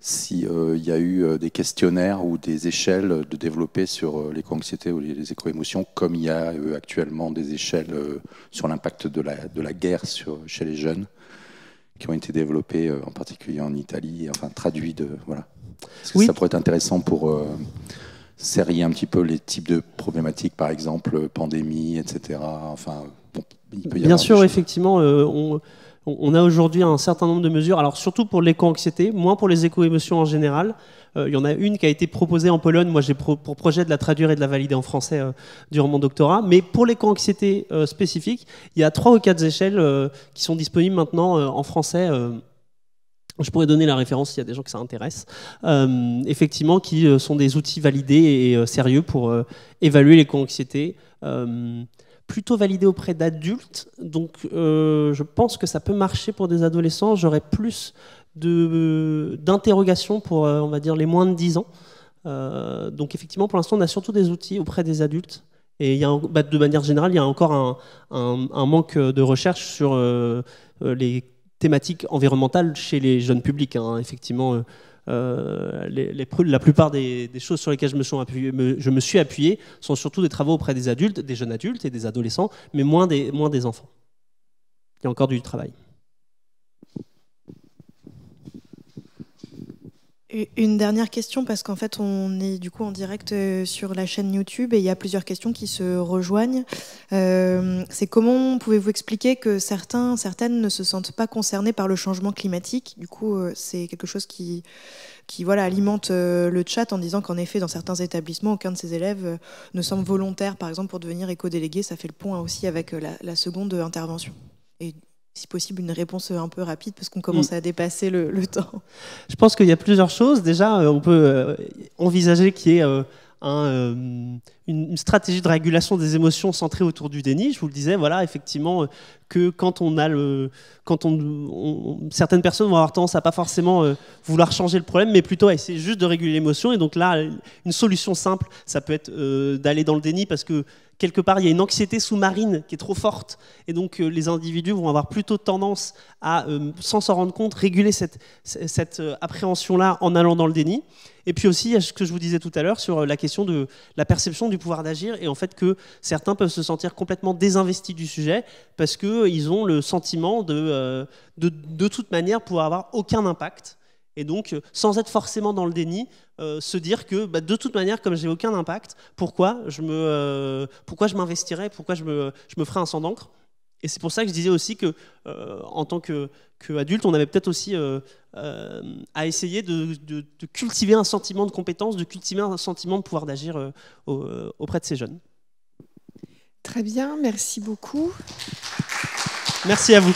s'il y a eu des questionnaires ou des échelles de développer sur l'éco-anxiété ou les, éco-émotions, comme il y a actuellement des échelles sur l'impact de la, de la guerre sur, chez les jeunes, qui ont été développées en particulier en Italie, enfin traduits de... Voilà. oui. ça pourrait être intéressant pour serrer un petit peu les types de problématiques, par exemple pandémie, etc. Enfin, Bien sûr, effectivement, euh, on, on, a aujourd'hui un certain nombre de mesures, alors surtout pour l'éco-anxiété, moins pour les éco-émotions en général. Euh, il y en a une qui a été proposée en Pologne, moi j'ai pour projet de la traduire et de la valider en français euh, durant mon doctorat, mais pour l'éco-anxiété spécifique, il y a trois ou quatre échelles qui sont disponibles maintenant en français je pourrais donner la référence s'il y a des gens que ça intéresse. Euh, effectivement, qui euh, sont des outils validés et euh, sérieux pour évaluer l'éco-anxiété. plutôt validés auprès d'adultes. Donc, je pense que ça peut marcher pour des adolescents. J'aurais plus d'interrogations pour, on va dire, les moins de 10 ans. donc, effectivement, pour l'instant, on a surtout des outils auprès des adultes. Et y a, bah, de manière générale, il y a encore un, un manque de recherche sur les thématique environnementale chez les jeunes publics. Hein. Effectivement, euh, euh, la plupart des, choses sur lesquelles je me, suis appuyé, sont surtout des travaux auprès des adultes, des jeunes adultes et des adolescents, mais moins des enfants. Il y a encore du travail. Une dernière question parce qu'en fait on est du coup en direct euh, sur la chaîne YouTube et il y a plusieurs questions qui se rejoignent. Euh, c'est comment pouvez-vous expliquer que certains, certaines ne se sentent pas concernés par le changement climatique? Du coup, euh, c'est quelque chose qui, qui voilà, alimente le chat en disant qu'en effet, dans certains établissements, aucun de ces élèves ne semble volontaire, par exemple, pour devenir éco-délégué. Ça fait le point aussi avec la, la seconde intervention. Et si possible, une réponse un peu rapide parce qu'on commence mm. à dépasser le, temps. Je pense qu'il y a plusieurs choses. Déjà, euh, on peut euh, envisager qu'il y ait euh, un, une stratégie de régulation des émotions centrée autour du déni. Je vous le disais, voilà, effectivement, que quand on a le, quand on, certaines personnes vont avoir tendance à pas forcément vouloir changer le problème, mais plutôt à essayer juste de réguler l'émotion. Et donc là, une solution simple, ça peut être d'aller dans le déni parce que quelque part, il y a une anxiété sous-marine qui est trop forte, et donc euh, les individus vont avoir plutôt tendance à, euh, sans s'en rendre compte, réguler cette, euh, appréhension-là en allant dans le déni. Et puis aussi, il y a ce que je vous disais tout à l'heure sur la question de la perception du pouvoir d'agir, et en fait que certains peuvent se sentir complètement désinvestis du sujet, parce qu'ils ont le sentiment de, de toute manière, pouvoir avoir aucun impact et donc, euh, sans être forcément dans le déni, euh, se dire que bah, de toute manière, comme j'ai aucun impact, pourquoi je me, euh, pourquoi je m'investirais, pourquoi je me, je me ferais un sang d'encre? Et c'est pour ça que je disais aussi que, en tant qu'adulte, on avait peut-être aussi à essayer de, de, cultiver un sentiment de compétence, de cultiver un sentiment de pouvoir d'agir auprès de ces jeunes. Très bien, merci beaucoup. Merci à vous.